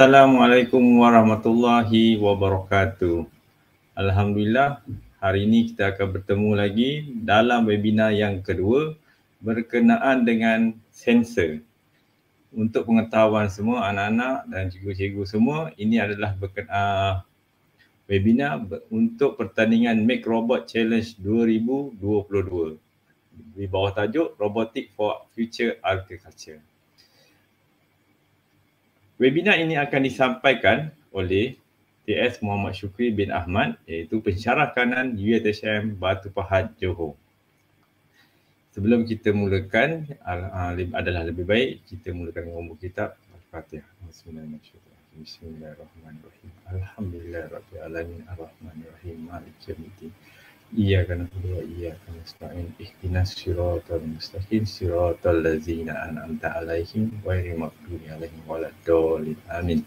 Assalamualaikum warahmatullahi wabarakatuh. Alhamdulillah, hari ini kita akan bertemu lagi dalam webinar yang kedua berkenaan dengan sensor. Untuk pengetahuan semua anak-anak dan cikgu-cikgu semua, ini adalah berkenaan webinar untuk pertandingan Make Robot Challenge 2022 di bawah tajuk Robotic for Future Agriculture. Webinar ini akan disampaikan oleh TS Muhammad Syukri bin Ahmad iaitu pensyarah kanan UiTHM Batu Pahat Johor. Sebelum kita mulakan adalah lebih baik kita mulakan dengan umur kitab Al-Fatihah. Bismillahirrahmanirrahim. Bismillahirrahmanirrahim. Alhamdulillahirrahmanirrahim. Ar-Rahmanirrahim. Malik Jamiddin إياك نعبد وإياك نستعين اهدنا الصراط المستقيم صراط الذين أنعمت عليهم غير المغضوب عليهم ولا الضالين آمين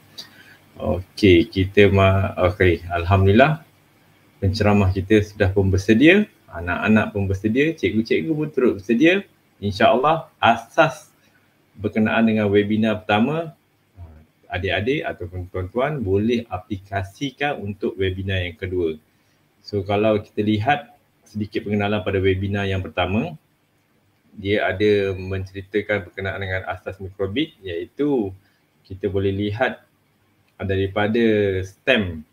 Okey, kita ma okey, alhamdulillah penceramah kita sudah pun bersedia, anak-anak pun bersedia, cikgu-cikgu pun turut bersedia. Insya-Allah asas berkenaan dengan webinar pertama adik-adik ataupun tuan-tuan boleh aplikasikan untuk webinar yang kedua. So kalau kita lihat sedikit pengenalan pada webinar yang pertama, dia ada menceritakan berkenaan dengan asas mikrobit iaitu kita boleh lihat daripada STEM,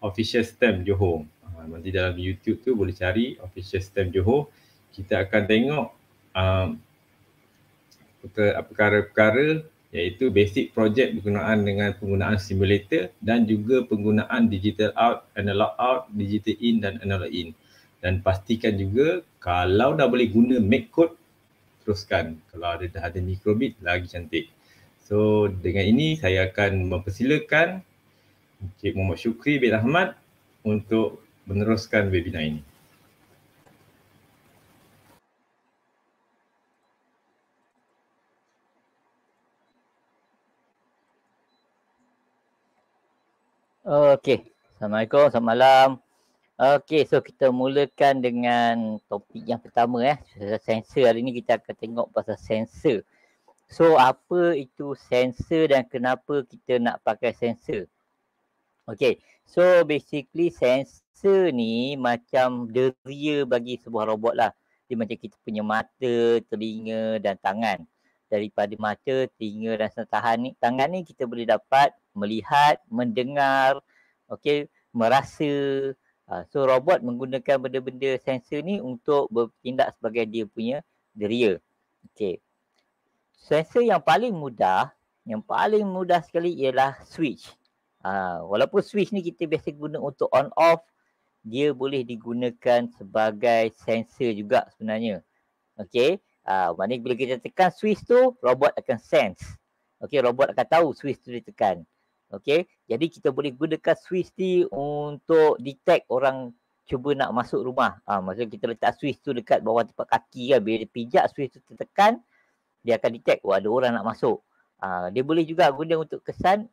official STEM Johor. Ha, nanti dalam YouTube tu boleh cari official STEM Johor. Kita akan tengok um, perkara-perkara iaitu basic project berkenaan dengan penggunaan simulator dan juga penggunaan digital out, analog out, digital in dan analog in. Dan pastikan juga kalau dah boleh guna make code, teruskan. Kalau ada dah ada microbit, lagi cantik. So dengan ini saya akan mempersilakan Encik Muhammad Syukri bin Ahmad untuk meneruskan webinar ini. Okey, Assalamualaikum, selamat malam. Okey, so kita mulakan dengan topik yang pertama eh. Sensor hari ni kita akan tengok pasal sensor. So apa itu sensor dan kenapa kita nak pakai sensor? Okey, so basically sensor ni macam deria bagi sebuah robot lah. Dia macam kita punya mata, telinga dan tangan. Daripada mata, telinga dan tahan ni, tangan ni kita boleh dapat melihat, mendengar, okey, merasa. Uh, so robot menggunakan benda-benda sensor ni untuk bertindak sebagai dia punya deria. Okey. Sensor yang paling mudah, yang paling mudah sekali ialah switch. Uh, walaupun switch ni kita biasa guna untuk on off, dia boleh digunakan sebagai sensor juga sebenarnya. Okey. Uh, maknanya bila kita tekan switch tu, robot akan sense. Okey, robot akan tahu switch tu ditekan. Okay, jadi kita boleh gunakan switch ni untuk detect orang cuba nak masuk rumah. Ah, ha, maksudnya kita letak switch tu dekat bawah tempat kaki kan. Bila dia pijak switch tu tertekan, dia akan detect, oh ada orang nak masuk. Ah, dia boleh juga guna untuk kesan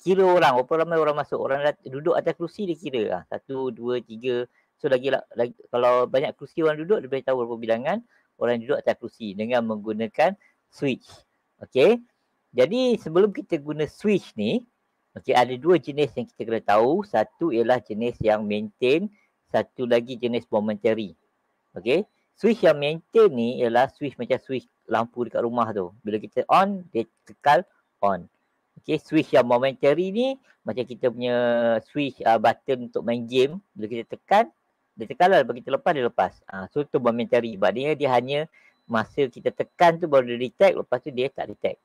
kira orang, berapa ramai orang masuk. Orang duduk atas kerusi dia kira. Ah, satu, dua, tiga. So lagi, lagi kalau banyak kerusi orang duduk, dia boleh tahu berapa bilangan orang duduk atas kerusi dengan menggunakan switch. Okay. Jadi sebelum kita guna switch ni, Okey, ada dua jenis yang kita kena tahu. Satu ialah jenis yang maintain, satu lagi jenis momentary. Okey, switch yang maintain ni ialah switch macam switch lampu dekat rumah tu. Bila kita on, dia kekal on. Okey, switch yang momentary ni macam kita punya switch uh, button untuk main game. Bila kita tekan, dia tekan lah. Bila kita lepas, dia lepas. Uh, so, tu momentary. Maknanya dia hanya masa kita tekan tu baru dia detect, lepas tu dia tak detect.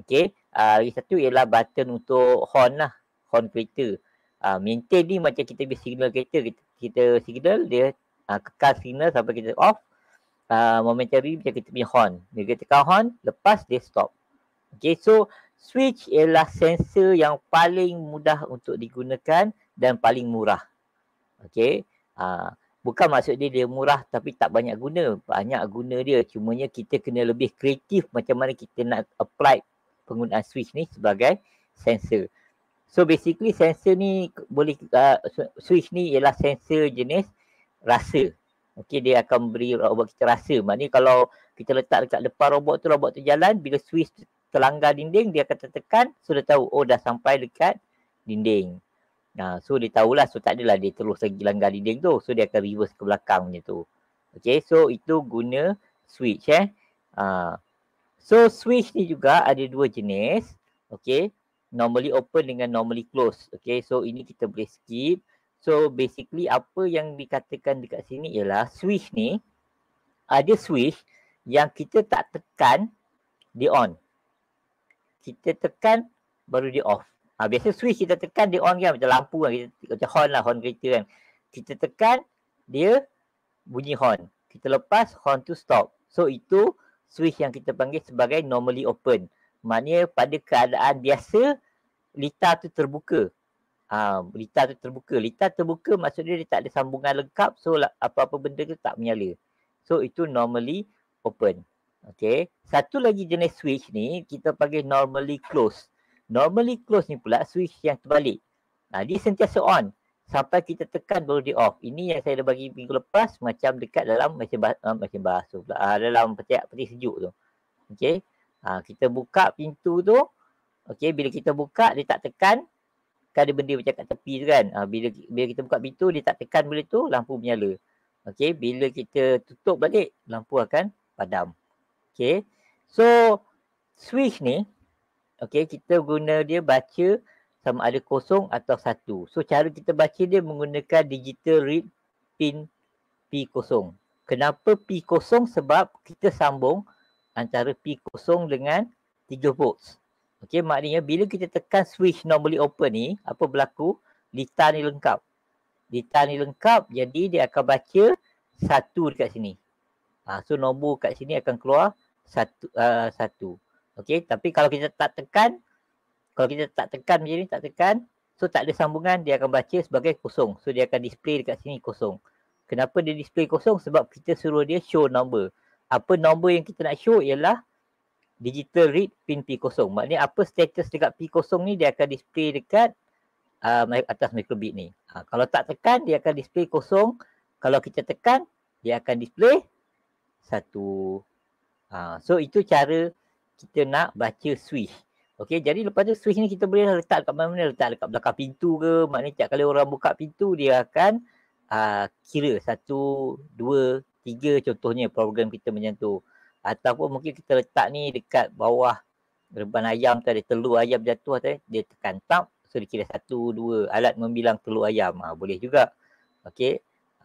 Okay. Uh, lagi satu ialah button untuk horn lah. Horn kereta. Uh, maintain ni macam kita beri signal kereta. Kita, kita signal dia uh, kekal signal sampai kita off. Uh, momentary macam kita punya horn. Dia kita tekan horn, lepas dia stop. Okay. So switch ialah sensor yang paling mudah untuk digunakan dan paling murah. Okay. Uh, bukan maksud dia dia murah tapi tak banyak guna. Banyak guna dia. Cumanya kita kena lebih kreatif macam mana kita nak apply penggunaan switch ni sebagai sensor. So basically sensor ni boleh uh, switch ni ialah sensor jenis rasa. Okey dia akan beri robot kita rasa. Maknanya kalau kita letak dekat depan robot tu robot tu jalan bila switch terlanggar dinding dia akan tertekan sudah tahu oh dah sampai dekat dinding. Nah, so dia tahulah so tak adalah dia terus lagi langgar dinding tu. So dia akan reverse ke belakang macam tu. Okay so itu guna switch eh. Uh, so switch ni juga ada dua jenis. Okay normally open dengan normally close. Okay so ini kita boleh skip. So basically apa yang dikatakan dekat sini ialah switch ni ada switch yang kita tak tekan dia on. Kita tekan baru dia off. Ha, biasa switch kita tekan dia on kan macam lampu kan. Kita, macam horn lah, horn kereta kan. Kita tekan dia bunyi horn. Kita lepas horn tu stop. So itu switch yang kita panggil sebagai normally open. Maknanya pada keadaan biasa litar tu terbuka. Ha, litar tu terbuka. Litar terbuka maksudnya dia tak ada sambungan lengkap so apa-apa benda tu tak menyala. So itu normally open. Okay. Satu lagi jenis switch ni kita panggil normally close. Normally close ni pula switch yang terbalik. Ha, dia sentiasa on. Sampai kita tekan baru dia off. Ini yang saya dah bagi minggu lepas macam dekat dalam mesin, bah- uh, mesin basuh pula. Ha, dalam peti, peti sejuk tu. Okay. Ha, kita buka pintu tu. Okay. Bila kita buka dia tak tekan. Kan ada benda macam kat tepi tu kan. Ha, bila, bila kita buka pintu dia tak tekan benda tu lampu menyala. Okay. Bila kita tutup balik lampu akan padam. Okay. So switch ni Okay, kita guna dia baca sama ada kosong atau satu. So, cara kita baca dia menggunakan digital read pin P0. Kenapa P0? Sebab kita sambung antara P0 dengan 3 volts. Okay, maknanya bila kita tekan switch normally open ni, apa berlaku? Litar ni lengkap. Litar ni lengkap, jadi dia akan baca satu dekat sini. Ha, so, nombor kat sini akan keluar satu. Uh, satu. Okay, tapi kalau kita tak tekan, kalau kita tak tekan macam ni, tak tekan, so tak ada sambungan, dia akan baca sebagai kosong. So dia akan display dekat sini kosong. Kenapa dia display kosong? Sebab kita suruh dia show number. Apa nombor yang kita nak show ialah digital read pin P0. Maknanya apa status dekat P0 ni dia akan display dekat uh, atas microbit ni. Uh, kalau tak tekan dia akan display kosong. Kalau kita tekan dia akan display satu. Uh, so itu cara kita nak baca switch. Okey, jadi lepas tu switch ni kita boleh letak dekat mana-mana, letak dekat belakang pintu ke, maknanya tiap kali orang buka pintu dia akan uh, kira satu, dua, tiga contohnya program kita macam tu. Ataupun mungkin kita letak ni dekat bawah reban ayam tu ada telur ayam jatuh tu, dia tekan tab, so dia kira satu, dua, alat membilang telur ayam. Ha, boleh juga. Okey,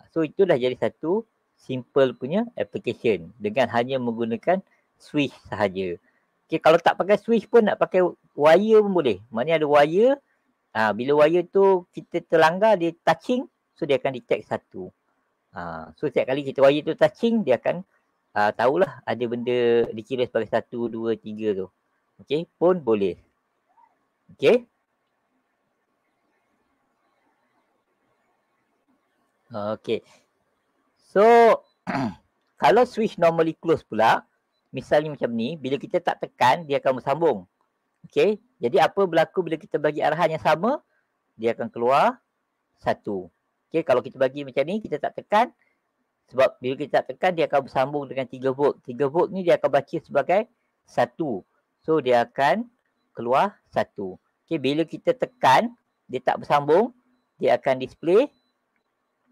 so itu dah jadi satu simple punya application dengan hanya menggunakan switch sahaja. Okay, kalau tak pakai switch pun nak pakai wire pun boleh. Maknanya ada wire. Ha, bila wire tu kita terlanggar, dia touching. So dia akan detect satu. Ha, so setiap kali kita wire tu touching, dia akan uh, tahulah ada benda dikira sebagai satu, dua, tiga tu. Okay, pun boleh. Okay. Okay. So, kalau switch normally close pula, misalnya macam ni, bila kita tak tekan, dia akan bersambung. Okay, jadi apa berlaku bila kita bagi arahan yang sama, dia akan keluar satu. Okay, kalau kita bagi macam ni, kita tak tekan, sebab bila kita tak tekan, dia akan bersambung dengan 3 volt. 3 volt ni dia akan baca sebagai satu. So, dia akan keluar satu. Okay, bila kita tekan, dia tak bersambung, dia akan display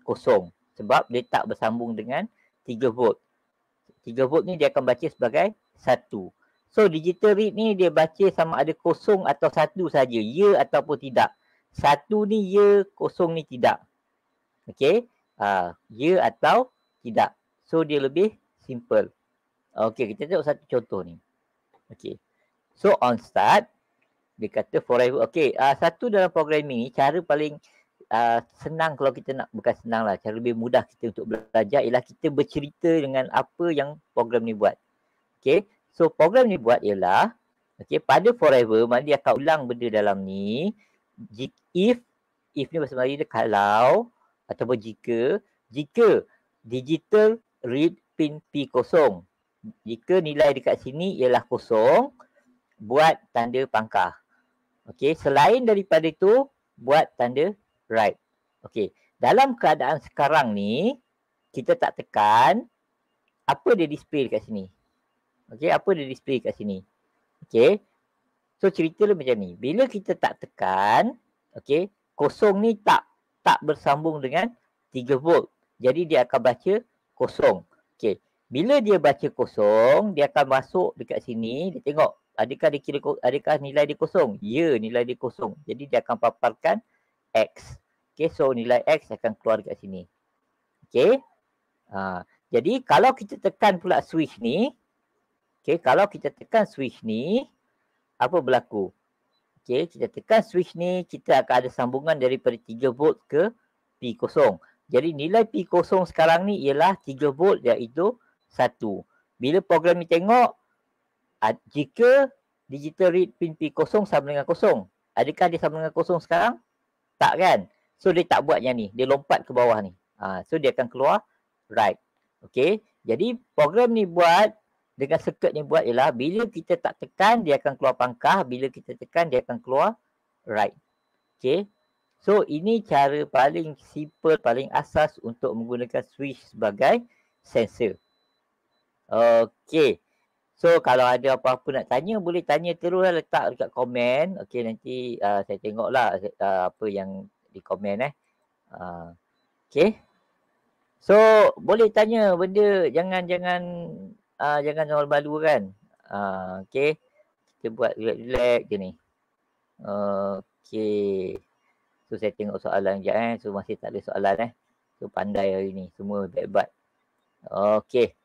kosong. Sebab dia tak bersambung dengan 3 volt. 3 volt ni dia akan baca sebagai satu. So digital read ni dia baca sama ada kosong atau satu saja, ya ataupun tidak. Satu ni ya, kosong ni tidak. Okay, uh, ya atau tidak. So dia lebih simple. Okay, kita tengok satu contoh ni. Okay, so on start, dia kata forever. Okay, uh, satu dalam programming ni, cara paling senang kalau kita nak bukan senang lah cara lebih mudah kita untuk belajar ialah kita bercerita dengan apa yang program ni buat. Okay. So program ni buat ialah okay, pada forever mana dia akan ulang benda dalam ni if if ni bahasa Melayu dia kalau ataupun jika jika digital read pin P kosong jika nilai dekat sini ialah kosong buat tanda pangkah. Okay, selain daripada itu buat tanda right. Okay. Dalam keadaan sekarang ni, kita tak tekan, apa dia display dekat sini? Okay, apa dia display kat sini? Okay. So cerita dia macam ni. Bila kita tak tekan, okay, kosong ni tak tak bersambung dengan 3 volt. Jadi dia akan baca kosong. Okay. Bila dia baca kosong, dia akan masuk dekat sini. Dia tengok adakah dia kira adakah nilai dia kosong? Ya, nilai dia kosong. Jadi dia akan paparkan X. Okay, so nilai X akan keluar dekat sini. Okay. Ha, jadi kalau kita tekan pula switch ni, okay, kalau kita tekan switch ni, apa berlaku? Okay, kita tekan switch ni, kita akan ada sambungan daripada 3 volt ke P0. Jadi nilai P0 sekarang ni ialah 3 volt iaitu 1. Bila program ni tengok, jika digital read pin P0 sama dengan kosong, adakah dia sama dengan kosong sekarang? Tak kan? So dia tak buat yang ni, dia lompat ke bawah ni. Ha, so dia akan keluar right. Okay, jadi program ni buat dengan circuit ni buat ialah bila kita tak tekan dia akan keluar pangkah, bila kita tekan dia akan keluar right. Okay, so ini cara paling simple, paling asas untuk menggunakan switch sebagai sensor. Okay, so kalau ada apa-apa nak tanya boleh tanya terus lah letak dekat komen. Okay, nanti uh, saya tengoklah uh, apa yang di komen eh. Uh, okay. So boleh tanya benda jangan jangan uh, jangan soal balu kan. Uh, okay. Kita buat relax je ni. Uh, okay. So saya tengok soalan je eh. So masih tak ada soalan eh. So pandai hari ni. Semua hebat-hebat. Okay.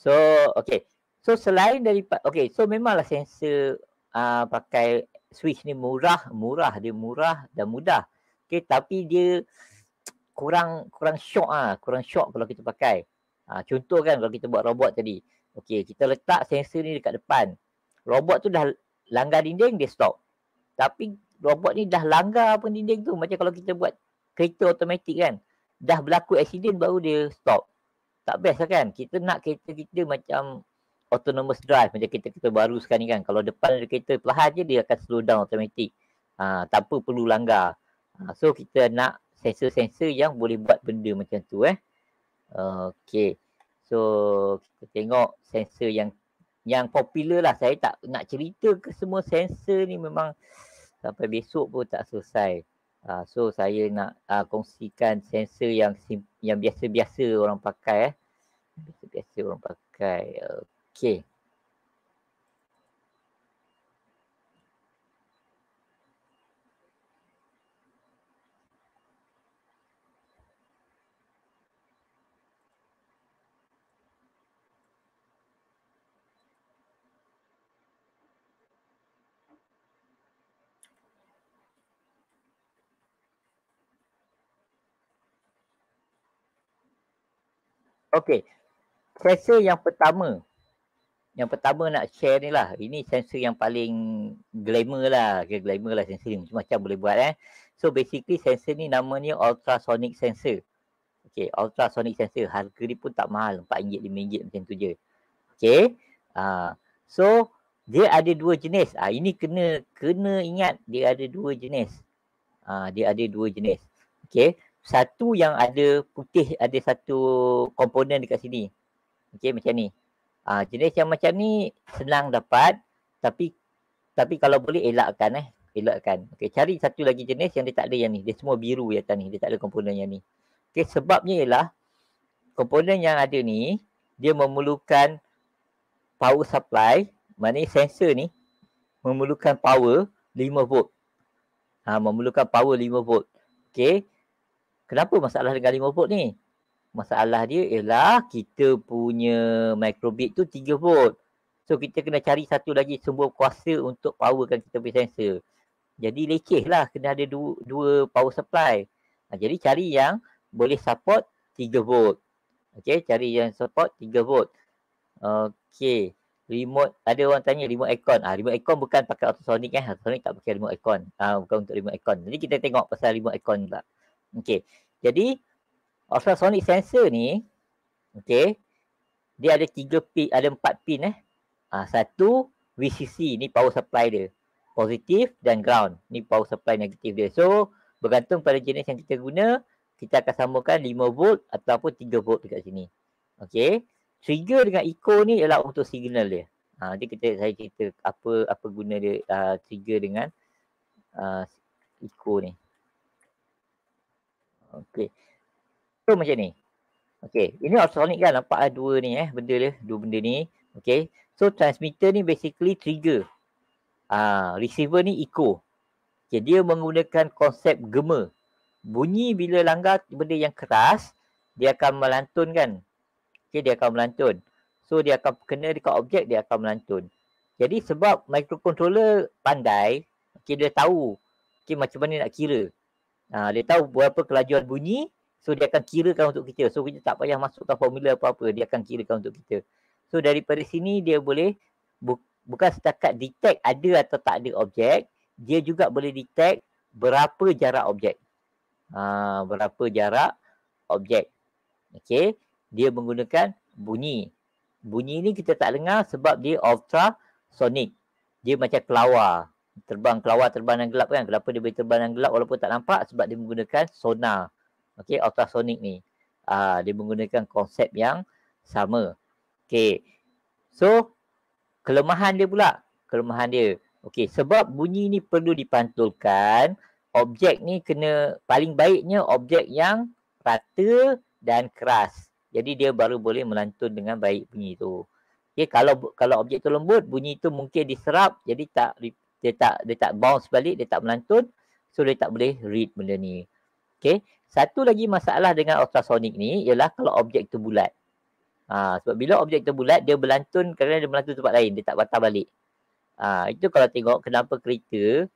So okay. So selain daripada okay. So memanglah sensor uh, pakai switch ni murah. Murah. Dia murah dan mudah. Okay. Tapi dia kurang kurang shock ah, kurang shock kalau kita pakai. Ha, contoh kan kalau kita buat robot tadi. Okey, kita letak sensor ni dekat depan. Robot tu dah langgar dinding dia stop. Tapi robot ni dah langgar pun dinding tu macam kalau kita buat kereta automatik kan. Dah berlaku accident baru dia stop. Tak best lah kan? Kita nak kereta kita macam autonomous drive macam kereta kita baru sekarang ni kan. Kalau depan ada kereta perlahan je dia akan slow down automatik. Ha, tanpa perlu langgar. Ha, so kita nak sensor-sensor yang boleh buat benda macam tu eh. Okay. So kita tengok sensor yang yang popular lah. Saya tak nak cerita ke semua sensor ni memang sampai besok pun tak selesai. Uh, so saya nak uh, kongsikan sensor yang yang biasa-biasa orang pakai eh. Biasa-biasa orang pakai. Okay. Okey. Sensor yang pertama. Yang pertama nak share ni lah. Ini sensor yang paling glamour lah. Okay, glamour lah sensor ni. Macam-macam boleh buat eh. So basically sensor ni namanya ultrasonic sensor. Okay, ultrasonic sensor. Harga ni pun tak mahal. RM4, RM5 macam tu je. Okay. Uh, so dia ada dua jenis. Ah uh, ini kena kena ingat dia ada dua jenis. Ah uh, dia ada dua jenis. Okay satu yang ada putih ada satu komponen dekat sini. Okey macam ni. Ah jenis yang macam ni senang dapat tapi tapi kalau boleh elakkan eh elakkan. Okey cari satu lagi jenis yang dia tak ada yang ni. Dia semua biru ya ni. Dia tak ada komponen yang ni. Okey sebabnya ialah komponen yang ada ni dia memerlukan power supply, maknanya sensor ni memerlukan power 5 volt. Ha, memerlukan power 5 volt. Okey. Kenapa masalah dengan 5 volt ni? Masalah dia ialah kita punya microbit tu 3 volt. So kita kena cari satu lagi sumber kuasa untuk powerkan kita punya sensor. Jadi leceh lah kena ada dua, dua power supply. Ha, jadi cari yang boleh support 3 volt. Okay, cari yang support 3 volt. Okay, remote, ada orang tanya remote aircon. Ah, ha, remote aircon bukan pakai ultrasonic eh. Ultrasonic tak pakai remote aircon. Ah, ha, bukan untuk remote aircon. Jadi kita tengok pasal remote aircon pula. Okey. Jadi ultrasonic sensor ni okey dia ada tiga pin, ada empat pin eh. Ah satu VCC ni power supply dia. Positif dan ground. Ni power supply negatif dia. So bergantung pada jenis yang kita guna, kita akan sambungkan 5 volt ataupun 3 volt dekat sini. Okey. Trigger dengan echo ni ialah untuk signal dia. Ha, nanti kita saya cerita apa apa guna dia uh, trigger dengan uh, eco ni. Okey. So macam ni. Okey, ini ultrasonic kan nampak ada dua ni eh benda dia, dua benda ni. Okey. So transmitter ni basically trigger. Ah, receiver ni eco. Okay, dia menggunakan konsep gema. Bunyi bila langgar benda yang keras, dia akan melantun kan. Okay, dia akan melantun. So dia akan kena dekat objek, dia akan melantun. Jadi sebab microcontroller pandai, okay, dia tahu okay, macam mana nak kira. Ha, dia tahu berapa kelajuan bunyi, So dia akan kirakan untuk kita. So kita tak payah masukkan formula apa-apa. Dia akan kirakan untuk kita. So daripada sini dia boleh bu- bukan setakat detect ada atau tak ada objek. Dia juga boleh detect berapa jarak objek. Ha, berapa jarak objek. Okay. Dia menggunakan bunyi. Bunyi ni kita tak dengar sebab dia ultrasonic. Dia macam kelawar. Terbang kelawar terbang yang gelap kan. Kenapa dia boleh terbang yang gelap walaupun tak nampak? Sebab dia menggunakan sonar. Okey, ultrasonic ni. Uh, dia menggunakan konsep yang sama. Okey. So, kelemahan dia pula. Kelemahan dia. Okey, sebab bunyi ni perlu dipantulkan, objek ni kena paling baiknya objek yang rata dan keras. Jadi dia baru boleh melantun dengan baik bunyi tu. Okey, kalau kalau objek tu lembut, bunyi tu mungkin diserap jadi tak dia tak dia tak bounce balik, dia tak melantun. So dia tak boleh read benda ni. Okey, satu lagi masalah dengan ultrasonic ni ialah kalau objek tu bulat. Ha, sebab bila objek tu bulat, dia berlantun kerana dia berlantun tempat lain. Dia tak patah balik. Ha, itu kalau tengok kenapa kereta,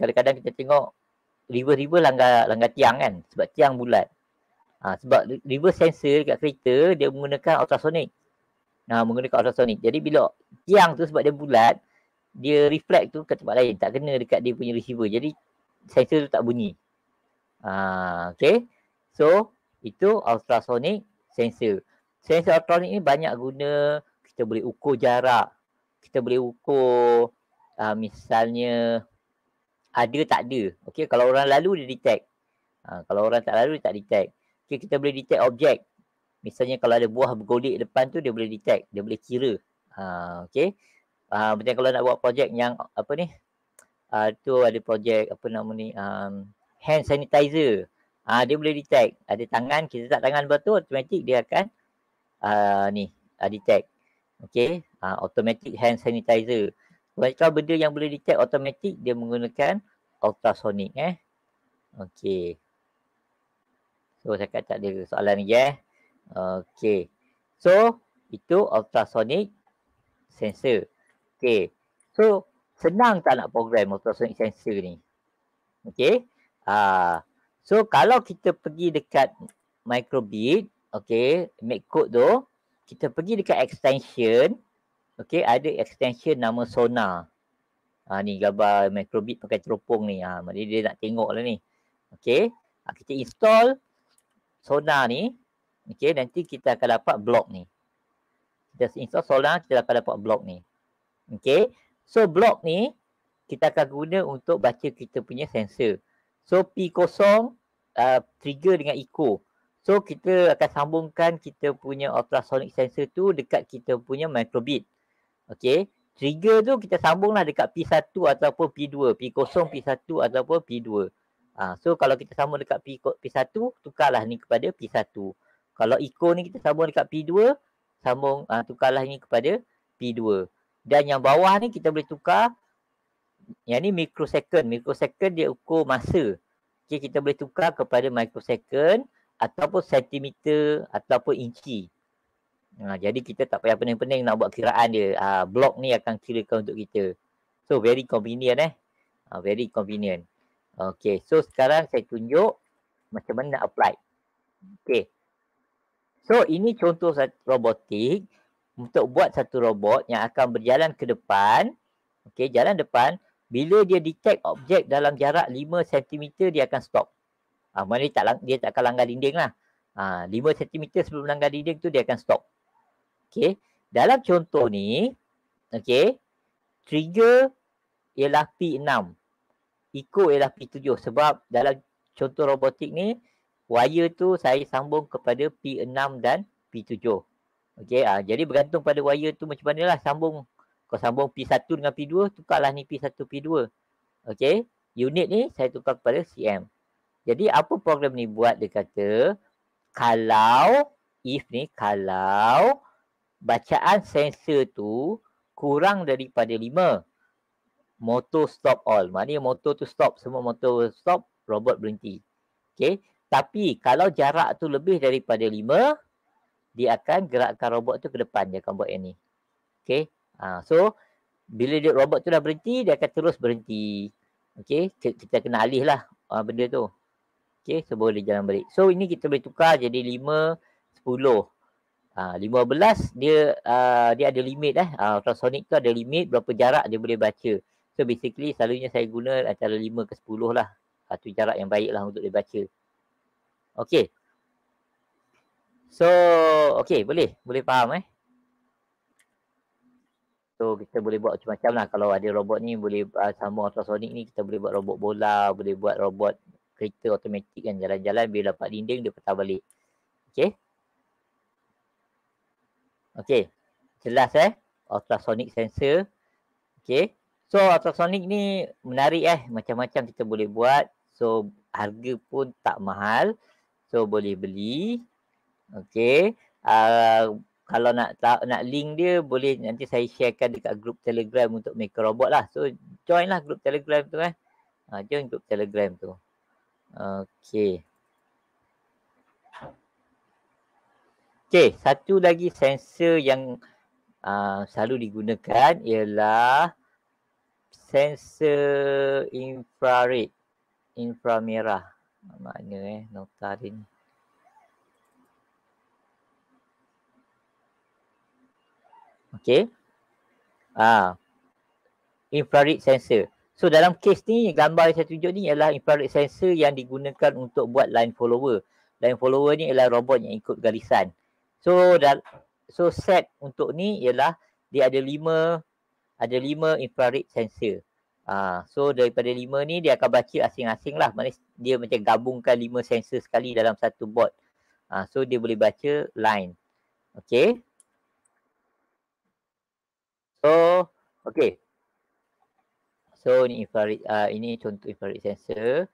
kadang-kadang kita tengok river-river langgar, langgar tiang kan. Sebab tiang bulat. Ha, sebab river sensor dekat kereta, dia menggunakan ultrasonic. Ha, menggunakan ultrasonic. Jadi bila tiang tu sebab dia bulat, dia reflect tu ke tempat lain. Tak kena dekat dia punya receiver. Jadi sensor tu tak bunyi. Ah, okay. So, itu ultrasonic sensor. Sensor ultrasonic ni banyak guna. Kita boleh ukur jarak. Kita boleh ukur uh, misalnya ada tak ada. Okay, kalau orang lalu dia detect. Uh, kalau orang tak lalu dia tak detect. Okay, kita boleh detect objek. Misalnya kalau ada buah bergolek depan tu dia boleh detect. Dia boleh kira. Uh, okay. Uh, macam kalau nak buat projek yang apa ni. Uh, tu ada projek apa nama ni. Um, hand sanitizer. Uh, dia boleh detect. Ada tangan, kita tak tangan betul, automatic dia akan uh, ni uh, detect. Okay. Uh, automatic hand sanitizer. Kalau benda yang boleh detect automatic, dia menggunakan ultrasonic eh. Okay. So saya kata tak ada soalan lagi eh. Okay. So itu ultrasonic sensor. Okay. So senang tak nak program ultrasonic sensor ni? Okay. Ha. So kalau kita pergi dekat microbit, okay, make code tu, kita pergi dekat extension, okay, ada extension nama sonar. Ha, ni gambar microbit pakai teropong ni. Ha, maknanya dia nak tengok lah ni. Okay, ha, kita install sonar ni. Okay, nanti kita akan dapat blok ni. Kita install sonar, kita akan dapat blok ni. Okay, so blok ni kita akan guna untuk baca kita punya sensor. So P0 uh, trigger dengan echo. So kita akan sambungkan kita punya ultrasonic sensor tu dekat kita punya microbit. Okay. Trigger tu kita sambunglah dekat P1 ataupun P2. P0, P1 ataupun P2. Uh, so kalau kita sambung dekat P, P1, tukarlah ni kepada P1. Kalau echo ni kita sambung dekat P2, sambung uh, tukarlah ni kepada P2. Dan yang bawah ni kita boleh tukar yang ni microsecond. Microsecond dia ukur masa. Okay, kita boleh tukar kepada microsecond ataupun sentimeter ataupun inci. Ha, jadi kita tak payah pening-pening nak buat kiraan dia. Ha, blok ni akan kirakan untuk kita. So very convenient eh. Ha, very convenient. Okay, so sekarang saya tunjuk macam mana nak apply. Okay. So ini contoh robotik untuk buat satu robot yang akan berjalan ke depan. Okay, jalan depan bila dia detect objek dalam jarak 5 cm dia akan stop. Ah ha, mana dia tak dia tak akan langgar dinding lah. Ah ha, 5 cm sebelum langgar dinding tu dia akan stop. Okey. Dalam contoh ni okey trigger ialah P6. Echo ialah P7 sebab dalam contoh robotik ni wire tu saya sambung kepada P6 dan P7. Okey ha, jadi bergantung pada wire tu macam manalah sambung Kau sambung P1 dengan P2, tukarlah ni P1, P2. Okay. Unit ni saya tukar kepada cm. Jadi apa program ni buat dia kata kalau if ni kalau bacaan sensor tu kurang daripada 5 motor stop all. Maknanya motor tu stop. Semua motor stop, robot berhenti. Okay. Tapi kalau jarak tu lebih daripada 5 dia akan gerakkan robot tu ke depan. Dia akan buat yang ni. Okay. Ha, so bila dia robot tu dah berhenti, dia akan terus berhenti. Okay, kita kena alih lah uh, benda tu. Okay, so boleh jalan balik. So ini kita boleh tukar jadi 5, 10. Uh, 15 dia uh, dia ada limit eh. Uh, ultrasonic tu ada limit berapa jarak dia boleh baca. So basically selalunya saya guna antara 5 ke 10 lah. Satu jarak yang baik lah untuk dia baca. Okay. So, okay boleh. Boleh faham eh. So kita boleh buat macam-macam lah kalau ada robot ni boleh uh, sambung ultrasonic ni kita boleh buat robot bola, boleh buat robot kereta automatik kan jalan-jalan bila dapat dinding dia patah balik. Okay. Okay. Jelas eh ultrasonic sensor. Okay. So ultrasonic ni menarik eh macam-macam kita boleh buat. So harga pun tak mahal. So boleh beli. Okay. Uh, kalau nak nak link dia boleh nanti saya sharekan dekat grup Telegram untuk make robot lah. So join lah grup Telegram tu eh. Ha, join grup Telegram tu. Okay. Okay, satu lagi sensor yang uh, selalu digunakan ialah sensor infrared, inframerah. Mana eh nota dia ni. Okay. Ah. Infrared sensor. So dalam case ni gambar yang saya tunjuk ni ialah infrared sensor yang digunakan untuk buat line follower. Line follower ni ialah robot yang ikut garisan. So dan so set untuk ni ialah dia ada lima ada lima infrared sensor. Ah, so daripada lima ni dia akan baca asing-asing lah. Maksudnya dia macam gabungkan lima sensor sekali dalam satu board. Ah, so dia boleh baca line. Okay. So, okay. So, ni infrared, uh, ini contoh infrared sensor.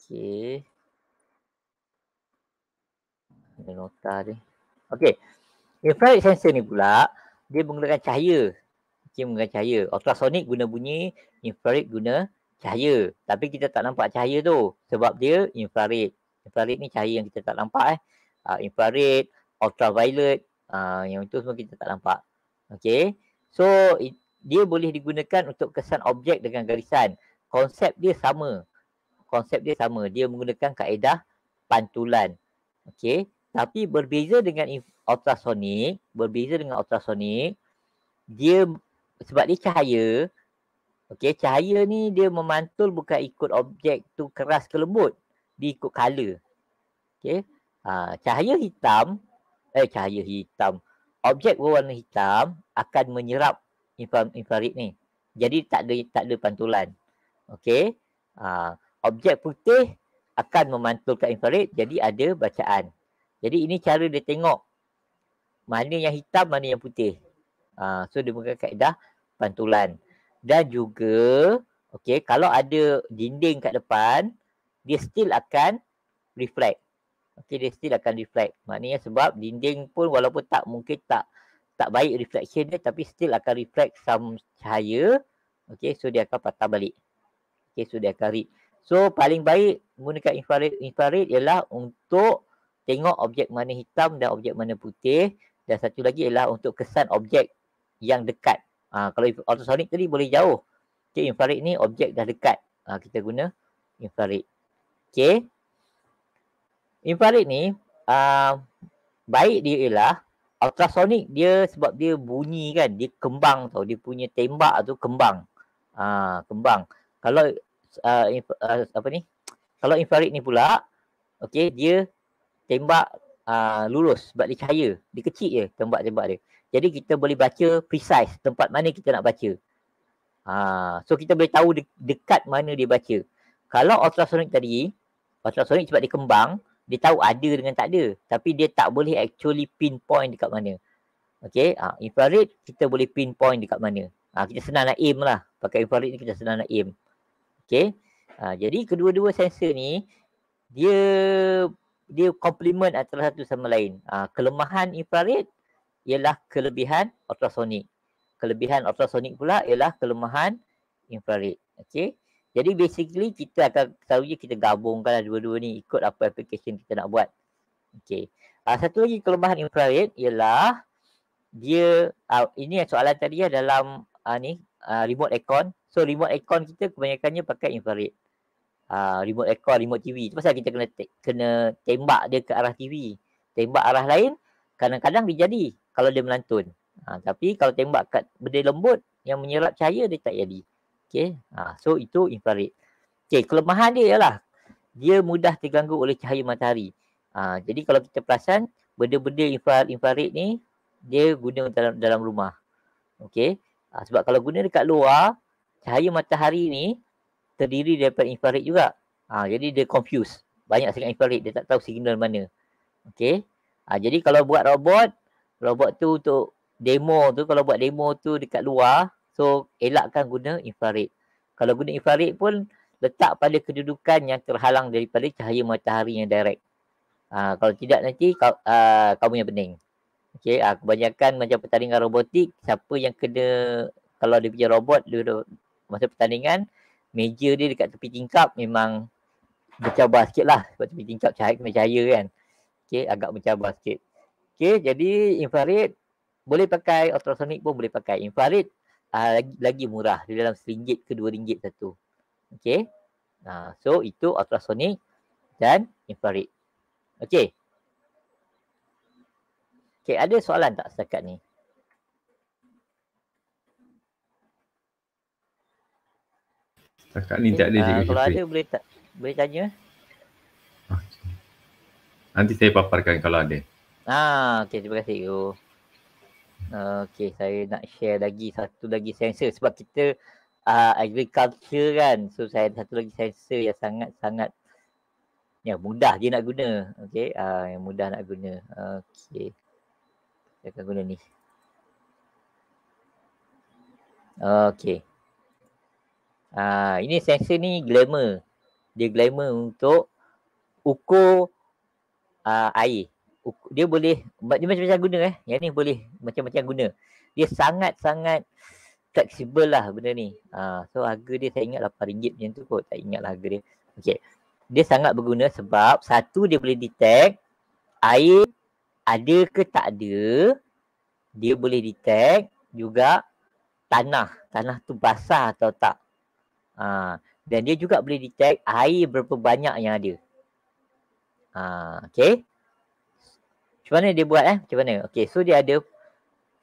Okay. Ada nota ni. Okay. Infrared sensor ni pula, dia menggunakan cahaya. Dia menggunakan cahaya. Ultrasonic guna bunyi, infrared guna cahaya. Tapi kita tak nampak cahaya tu. Sebab dia infrared. Infrared ni cahaya yang kita tak nampak eh. Uh, infrared, ultraviolet, uh, yang itu semua kita tak nampak. Okay. So dia boleh digunakan untuk kesan objek dengan garisan. Konsep dia sama. Konsep dia sama. Dia menggunakan kaedah pantulan. Okey. Tapi berbeza dengan ultrasonik, berbeza dengan ultrasonik, dia sebab dia cahaya, okey, cahaya ni dia memantul bukan ikut objek tu keras ke lembut, dia ikut color. Okey. Ha, cahaya hitam, eh cahaya hitam objek berwarna hitam akan menyerap infrared ni. Jadi tak ada tak ada pantulan. Okey. Ha, objek putih akan memantulkan infrared jadi ada bacaan. Jadi ini cara dia tengok mana yang hitam mana yang putih. Ha, so dia menggunakan kaedah pantulan. Dan juga okey kalau ada dinding kat depan dia still akan reflect. Okay, dia still akan reflect. Maknanya sebab dinding pun walaupun tak mungkin tak tak baik reflection dia tapi still akan reflect some cahaya. Okay, so dia akan patah balik. Okay, so dia akan read. So paling baik menggunakan infrared, infrared ialah untuk tengok objek mana hitam dan objek mana putih. Dan satu lagi ialah untuk kesan objek yang dekat. Ha, kalau ultrasonic tadi boleh jauh. Okay, infrared ni objek dah dekat. Ha, kita guna infrared. Okay infrared ni uh, baik dia ialah ultrasonic dia sebab dia bunyi kan dia kembang tau dia punya tembak tu kembang. Uh, kembang. Kalau uh, uh, apa ni? Kalau infrared ni pula okey dia tembak uh, lurus sebab dia cahaya. Dia kecil je tembak-tembak dia. Jadi kita boleh baca precise tempat mana kita nak baca. Uh, so kita boleh tahu de- dekat mana dia baca. Kalau ultrasonic tadi ultrasonic sebab dia kembang dia tahu ada dengan tak ada tapi dia tak boleh actually pinpoint dekat mana Okay, uh, infrared kita boleh pinpoint dekat mana. Uh, kita senang nak aim lah. Pakai infrared ni kita senang nak aim. Okay, uh, jadi kedua-dua sensor ni dia dia complement antara satu sama lain. Uh, kelemahan infrared ialah kelebihan ultrasonic. Kelebihan ultrasonic pula ialah kelemahan infrared. Okay. Jadi basically kita akan tahu je kita gabungkan dua-dua ni ikut apa application kita nak buat. Okay. Uh, satu lagi kelemahan infrared ialah dia uh, ini soalan tadi ya dalam uh, ni uh, remote aircon. So remote aircon kita kebanyakannya pakai infrared. Uh, remote aircon, remote TV. Itu pasal kita kena te- kena tembak dia ke arah TV. Tembak arah lain kadang-kadang dia jadi kalau dia melantun. Uh, tapi kalau tembak kat benda lembut yang menyerap cahaya dia tak jadi. Okay. Uh, so itu infrared. Okay, kelemahan dia ialah dia mudah terganggu oleh cahaya matahari. Uh, jadi kalau kita perasan benda-benda infrared, infrared ni dia guna dalam dalam rumah. Okey. Ha, sebab kalau guna dekat luar, cahaya matahari ni terdiri daripada infrared juga. Ha, jadi dia confuse. Banyak sangat infrared, dia tak tahu signal mana. Okey. Ha, jadi kalau buat robot, robot tu untuk demo tu, kalau buat demo tu dekat luar, so elakkan guna infrared. Kalau guna infrared pun letak pada kedudukan yang terhalang daripada cahaya matahari yang direct. Ha, kalau tidak nanti kau, uh, kamu yang pening. Okay, uh, kebanyakan macam pertandingan robotik, siapa yang kena, kalau dia punya robot, dia masa pertandingan, meja dia dekat tepi tingkap memang bercabar sikit lah. Sebab tepi tingkap cahaya cahaya kan. Okay, agak bercabar sikit. Okay, jadi infrared boleh pakai, ultrasonic pun boleh pakai. Infrared uh, lagi, lagi murah, dia dalam RM1 ke RM2 satu. Okay, uh, so itu ultrasonic dan infrared. Okay, Okay, ada soalan tak setakat ni? Setakat ni okay. tak ada uh, Kalau ada boleh tak boleh tanya? Okay. Nanti saya paparkan kalau ada. Ah, okay, terima kasih. Okay, saya nak share lagi satu lagi sensor sebab kita uh, agriculture kan. So saya ada satu lagi sensor yang sangat-sangat yang mudah dia nak guna. Okay, uh, yang mudah nak guna. Okay. Saya akan guna ni. Okay. Ah, ini sensor ni glamour. Dia glamour untuk ukur uh, air. Dia boleh, dia macam-macam guna eh. Yang ni boleh macam-macam guna. Dia sangat-sangat fleksibel lah benda ni. Uh, so harga dia saya ingat RM8 macam tu kot. Tak ingat lah harga dia. Okay. Dia sangat berguna sebab satu dia boleh detect air ada ke tak ada dia boleh detect juga tanah tanah tu basah atau tak ha, dan dia juga boleh detect air berapa banyak yang ada ha, okay macam mana dia buat eh macam mana okay so dia ada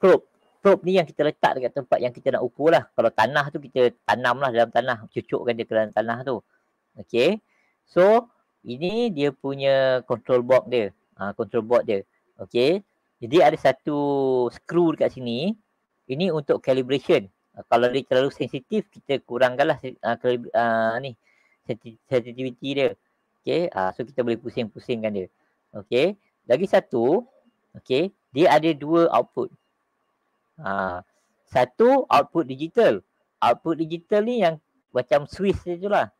probe probe ni yang kita letak dekat tempat yang kita nak ukur lah kalau tanah tu kita tanam lah dalam tanah cucukkan dia ke dalam tanah tu okay so ini dia punya control box dia ha, control board dia Okay. Jadi ada satu skru dekat sini. Ini untuk calibration. Uh, kalau dia terlalu sensitif, kita kurangkanlah uh, uh, ni sensitivity dia. Okay. Uh, so kita boleh pusing-pusingkan dia. Okay. Lagi satu. Okay. Dia ada dua output. Uh, satu output digital. Output digital ni yang macam switch tu lah.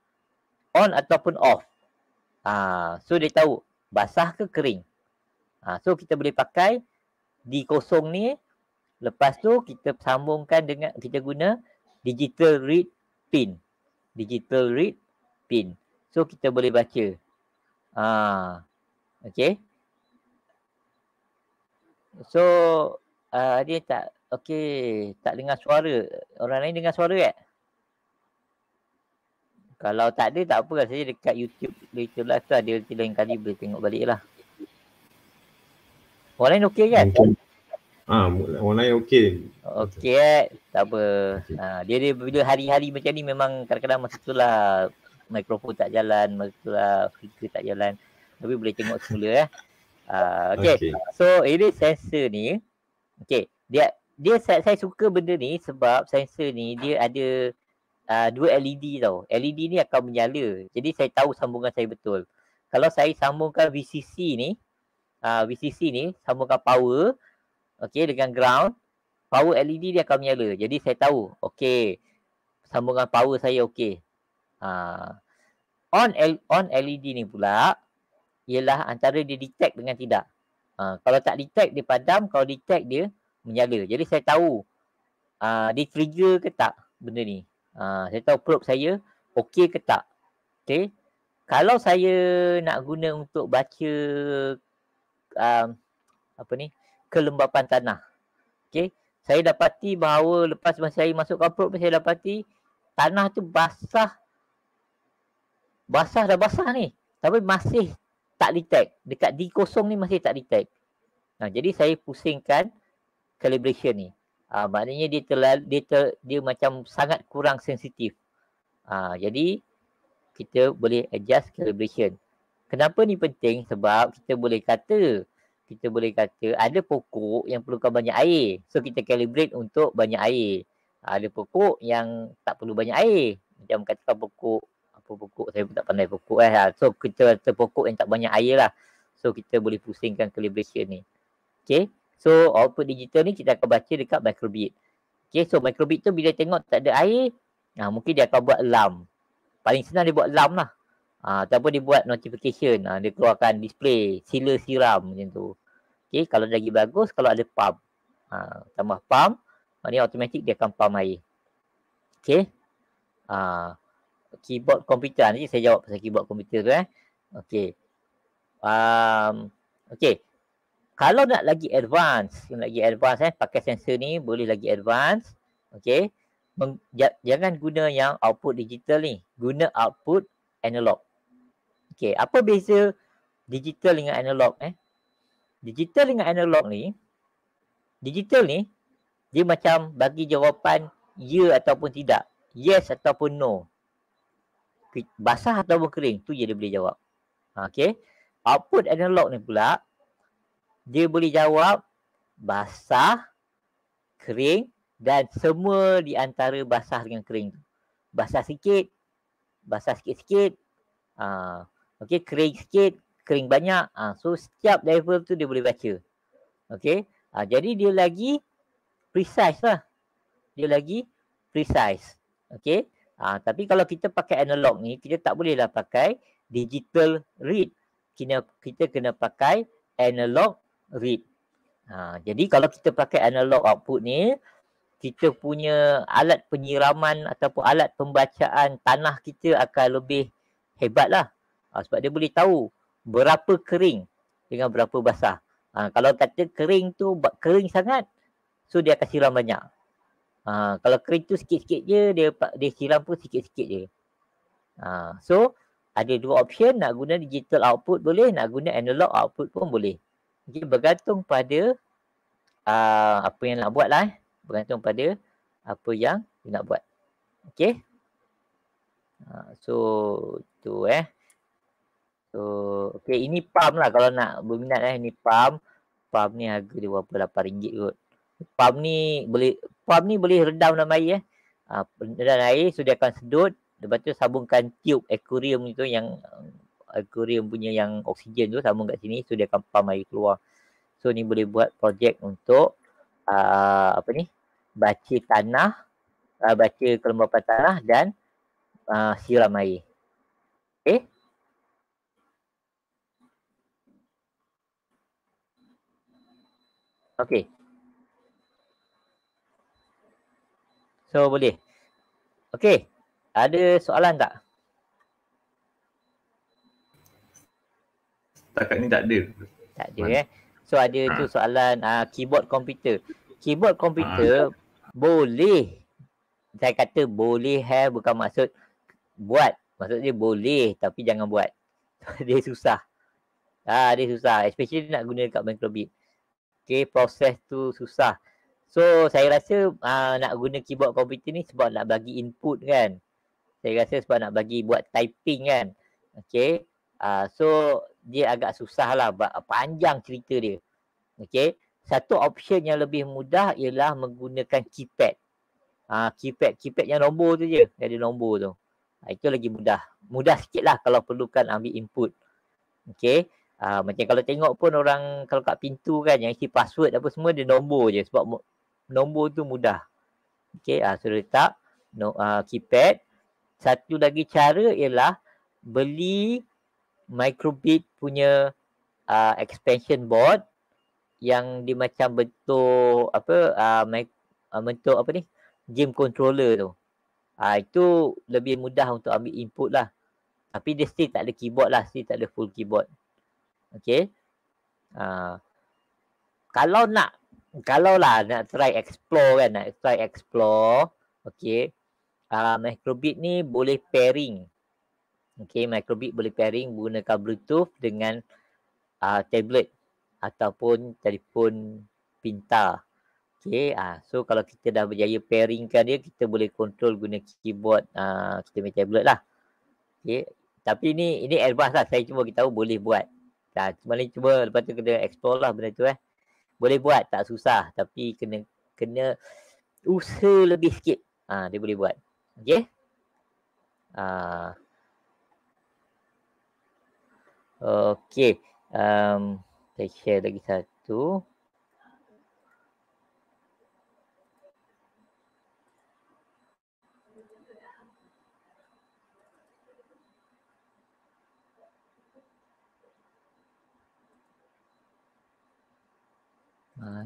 On ataupun off. Uh, so dia tahu basah ke kering. Ha, so kita boleh pakai di kosong ni. Lepas tu kita sambungkan dengan kita guna digital read pin. Digital read pin. So kita boleh baca. Ha, okay. So uh, dia tak okay tak dengar suara. Orang lain dengar suara tak? Kalau tak ada tak apa lah. Saya dekat YouTube. YouTube live tu ada lain kali boleh tengok balik lah. Orang lain okey kan? Ah, orang lain okey. Okey eh. Tak apa. Ha, dia dia bila hari-hari macam ni memang kadang-kadang masa tu lah mikrofon tak jalan, masa tu lah speaker tak jalan. Tapi boleh tengok semula eh. Uh, okay. okay. So ini sensor ni. Okay. Dia dia saya, saya suka benda ni sebab sensor ni dia ada uh, dua LED tau. LED ni akan menyala. Jadi saya tahu sambungan saya betul. Kalau saya sambungkan VCC ni, uh, ah, VCC ni sambungkan power okey dengan ground, power LED dia akan menyala. Jadi saya tahu, okey, sambungan power saya okey. Ha. On L- on LED ni pula ialah antara dia detect dengan tidak. Ha. kalau tak detect dia padam, kalau detect dia menyala. Jadi saya tahu uh, dia trigger ke tak benda ni. Ha. saya tahu probe saya okey ke tak. Okey. Kalau saya nak guna untuk baca um, apa ni kelembapan tanah. Okey. Saya dapati bahawa lepas masa saya masuk probe saya dapati tanah tu basah. Basah dah basah ni. Tapi masih tak detect. Dekat D kosong ni masih tak detect. Nah, jadi saya pusingkan calibration ni. Ah, maknanya dia terlalu dia, ter, dia macam sangat kurang sensitif. Ah, jadi kita boleh adjust calibration. Kenapa ni penting? Sebab kita boleh kata kita boleh kata ada pokok yang perlukan banyak air. So kita calibrate untuk banyak air. Ada pokok yang tak perlu banyak air. Macam katakan pokok pokok saya pun tak pandai pokok eh. So kita kata pokok yang tak banyak air lah. So kita boleh pusingkan calibration ni. Okay. So output digital ni kita akan baca dekat microbit. Okay. So microbit tu bila tengok tak ada air. Nah, mungkin dia akan buat alarm. Paling senang dia buat alarm lah. Ha, ataupun dia buat notification. Ha, dia keluarkan display sila siram macam tu. Okay, kalau lagi bagus kalau ada pump. Ha, tambah pump, maknanya automatic dia akan pump air. Okay. Ha, keyboard komputer. Nanti saya jawab pasal keyboard komputer tu eh. Okay. Um, okay. Kalau nak lagi advance, nak lagi advance eh, pakai sensor ni boleh lagi advance. Meng, jangan guna yang output digital ni. Guna output analog. Okay, apa beza digital dengan analog eh? Digital dengan analog ni, digital ni, dia macam bagi jawapan ya ataupun tidak. Yes ataupun no. Basah ataupun kering, tu je dia boleh jawab. Ha, okay. Output analog ni pula, dia boleh jawab basah, kering dan semua di antara basah dengan kering tu. Basah sikit, basah sikit-sikit, uh, Okay, kering sikit, kering banyak. Ha, so, setiap level tu dia boleh baca. Okay. Ha, jadi, dia lagi precise lah. Dia lagi precise. Okay. Ha, tapi kalau kita pakai analog ni, kita tak boleh lah pakai digital read. Kena, kita kena pakai analog read. Ha, jadi, kalau kita pakai analog output ni, kita punya alat penyiraman ataupun alat pembacaan tanah kita akan lebih hebat lah. Ha, sebab dia boleh tahu berapa kering dengan berapa basah. Ha, kalau kata kering tu kering sangat, so dia akan siram banyak. Ha, kalau kering tu sikit-sikit je, dia dia siram pun sikit-sikit je. Ha, so, ada dua option nak guna digital output boleh, nak guna analog output pun boleh. Jadi bergantung pada uh, apa yang nak buat lah. Eh. Bergantung pada apa yang nak buat. Okay. Uh, so, tu eh. So, okay, ini pump lah kalau nak berminat eh. Ini pump. Pump ni harga dia berapa? RM8 kot. Pump ni boleh pump ni boleh redam dalam air eh. Ha, redam air akan sedut. Lepas tu sambungkan tube aquarium itu yang aquarium punya yang oksigen tu sambung kat sini. So dia akan pump air keluar. So ni boleh buat projek untuk uh, apa ni? Baca tanah, uh, baca kelembapan tanah dan uh, siram air. Okay. Okey. So boleh. Okey. Ada soalan tak? Setakat ni tak ada. Tak ada eh. So ada ha. tu soalan uh, keyboard komputer. Keyboard komputer ha. boleh. Saya kata boleh eh bukan maksud buat. Maksud dia boleh tapi jangan buat. dia susah. Ah dia susah especially nak guna dekat microbit. Okay, proses tu susah. So, saya rasa uh, nak guna keyboard komputer ni sebab nak bagi input kan. Saya rasa sebab nak bagi buat typing kan. Okay. Uh, so, dia agak susah lah. Panjang cerita dia. Okay. Satu option yang lebih mudah ialah menggunakan keypad. Uh, keypad. Keypad yang nombor tu je. Dia ada nombor tu. Uh, itu lagi mudah. Mudah sikit lah kalau perlukan ambil input. Okay. Uh, macam kalau tengok pun orang kalau kat pintu kan yang isi password apa semua dia nombor je sebab nombor tu mudah. Okay, uh, so letak no, uh, keypad. Satu lagi cara ialah beli microbit punya uh, expansion board yang dia macam bentuk apa uh, bentuk apa ni game controller tu. Ah uh, itu lebih mudah untuk ambil input lah. Tapi dia still tak ada keyboard lah, still tak ada full keyboard. Okay. Uh, kalau nak, kalau lah nak try explore kan, nak try explore. Okay. Uh, microbit ni boleh pairing. Okay, microbit boleh pairing menggunakan bluetooth dengan uh, tablet ataupun telefon pintar. Okay, uh, so kalau kita dah berjaya pairingkan dia, kita boleh control guna keyboard uh, kita punya tablet lah. Okay, tapi ni ini advance lah. Saya cuma kita tahu boleh buat. Ha, cuma ni cuba lepas tu kena explore lah benda tu eh. Boleh buat tak susah tapi kena kena usaha lebih sikit. Ha, dia boleh buat. Okay. Ha. Okay. Um, saya share lagi satu.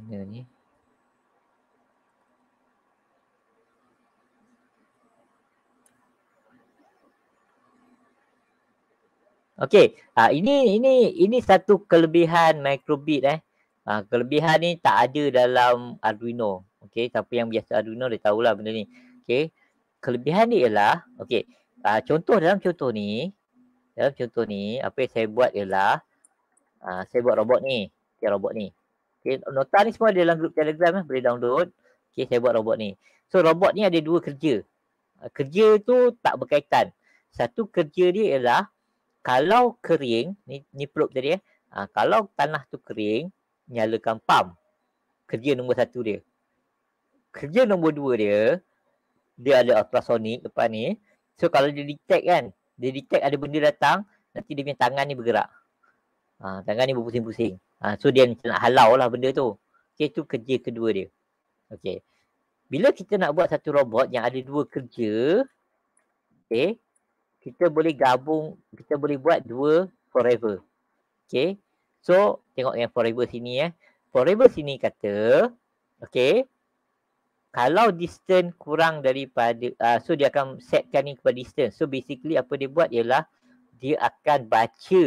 Mana ni? Okey, ha, ini ini ini satu kelebihan microbit eh. Ha, kelebihan ni tak ada dalam Arduino. Okey, tapi yang biasa Arduino dia tahulah benda ni. Okey. Kelebihan ni ialah okey, ha, contoh dalam contoh ni, dalam contoh ni apa yang saya buat ialah ha, saya buat robot ni. Okey, robot ni. Okay, nota ni semua ada dalam grup telegram eh, boleh download. Okay, saya buat robot ni. So robot ni ada dua kerja. Ah, kerja tu tak berkaitan. Satu kerja dia ialah kalau kering, ni, ni probe tadi eh. Ha, kalau tanah tu kering, nyalakan pump. Kerja nombor satu dia. Kerja nombor dua dia, dia ada ultrasonic depan ni. So kalau dia detect kan, dia detect ada benda datang, nanti dia punya tangan ni bergerak. Ha, tangan ni berpusing-pusing. Ha, so dia nak halau lah benda tu. Okay, tu kerja kedua dia. Okay. Bila kita nak buat satu robot yang ada dua kerja, okay, kita boleh gabung, kita boleh buat dua forever. Okay. So, tengok yang forever sini eh. Forever sini kata, okay, kalau distance kurang daripada, uh, so dia akan setkan ni kepada distance. So, basically apa dia buat ialah, dia akan baca,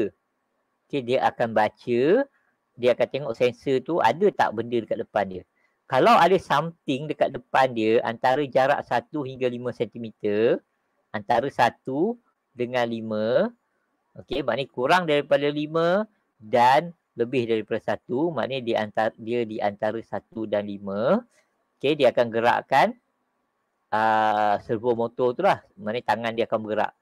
okay, dia akan baca, dia akan tengok sensor tu ada tak benda dekat depan dia. Kalau ada something dekat depan dia antara jarak 1 hingga 5 cm, antara 1 dengan 5, okey, maknanya kurang daripada 5 dan lebih daripada 1, maknanya dia antara dia di antara 1 dan 5. Okey, dia akan gerakkan uh, servo motor tu lah. Maknanya tangan dia akan bergerak.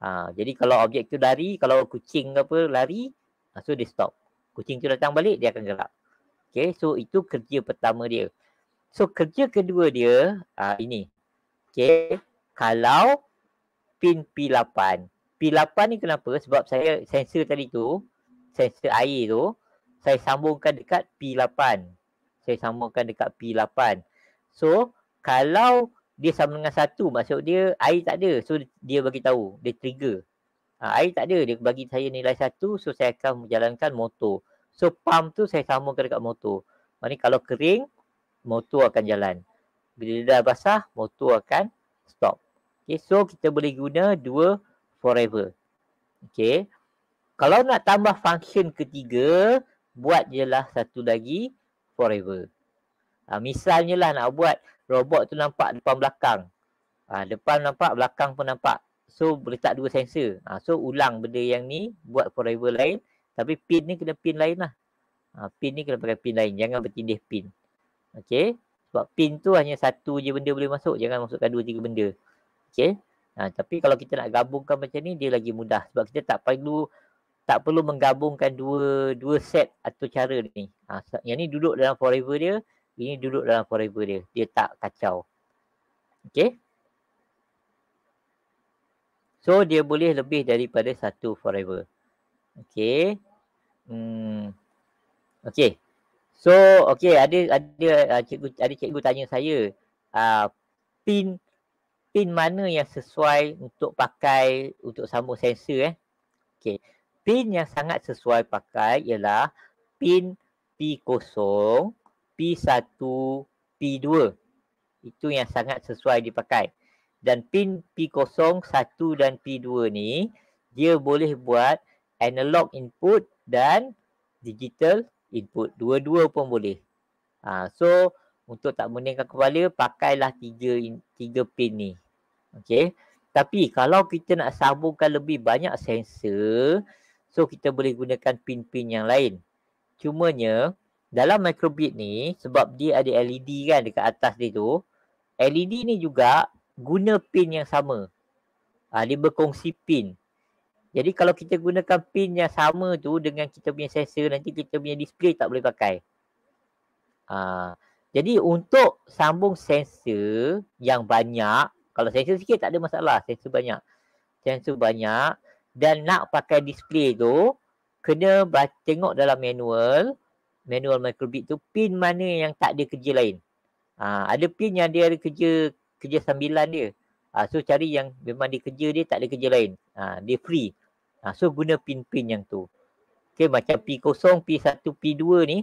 Uh, jadi kalau objek tu lari, kalau kucing apa lari, uh, so dia stop kucing tu datang balik, dia akan gerak. Okay, so itu kerja pertama dia. So kerja kedua dia, uh, ini. Okay, kalau pin P8. P8 ni kenapa? Sebab saya sensor tadi tu, sensor air tu, saya sambungkan dekat P8. Saya sambungkan dekat P8. So, kalau dia sama dengan satu, maksud dia air tak ada. So, dia bagi tahu, dia trigger. Ha, air tak ada, dia bagi saya nilai satu, so saya akan menjalankan motor. So pump tu saya sambungkan dekat motor. Maksudnya kalau kering, motor akan jalan. Bila dia dah basah, motor akan stop. Okay, so kita boleh guna dua forever. Okay. Kalau nak tambah function ketiga, buat je lah satu lagi forever. Ha, misalnya lah nak buat robot tu nampak depan belakang. Ha, depan nampak, belakang pun nampak. So letak dua sensor. Ha, so ulang benda yang ni, buat forever lain. Tapi pin ni kena pin lain lah. Ha, pin ni kena pakai pin lain. Jangan bertindih pin. Okay. Sebab pin tu hanya satu je benda boleh masuk. Jangan masukkan dua tiga benda. Okay. Ha, tapi kalau kita nak gabungkan macam ni, dia lagi mudah. Sebab kita tak perlu tak perlu menggabungkan dua dua set atau cara ni. Ha, yang ni duduk dalam forever dia. Ini duduk dalam forever dia. Dia tak kacau. Okay. So dia boleh lebih daripada satu forever. Okay. Hmm. Okay. So, okay, ada ada uh, cikgu ada cikgu tanya saya, uh, pin pin mana yang sesuai untuk pakai untuk sambung sensor eh? Okay. Pin yang sangat sesuai pakai ialah pin P0, P1, P2. Itu yang sangat sesuai dipakai. Dan pin P0, 1 dan P2 ni dia boleh buat analog input dan digital input. Dua-dua pun boleh. Ha, so untuk tak meningkat kepala pakailah tiga tiga pin ni. Okay. Tapi kalau kita nak sambungkan lebih banyak sensor, so kita boleh gunakan pin-pin yang lain. Cumanya dalam microbit ni sebab dia ada LED kan dekat atas dia tu, LED ni juga guna pin yang sama. Ha, dia berkongsi pin. Jadi kalau kita gunakan pin yang sama tu dengan kita punya sensor nanti kita punya display tak boleh pakai. Ha, jadi untuk sambung sensor yang banyak, kalau sensor sikit tak ada masalah, sensor banyak. Sensor banyak dan nak pakai display tu kena tengok dalam manual manual microbit tu pin mana yang tak ada kerja lain. Ha, ada pin yang dia ada kerja kerja sambilan dia. Ha, so cari yang memang dia kerja dia tak ada kerja lain. Ha, dia free. Ha, so guna pin-pin yang tu. Okay macam P0, P1, P2 ni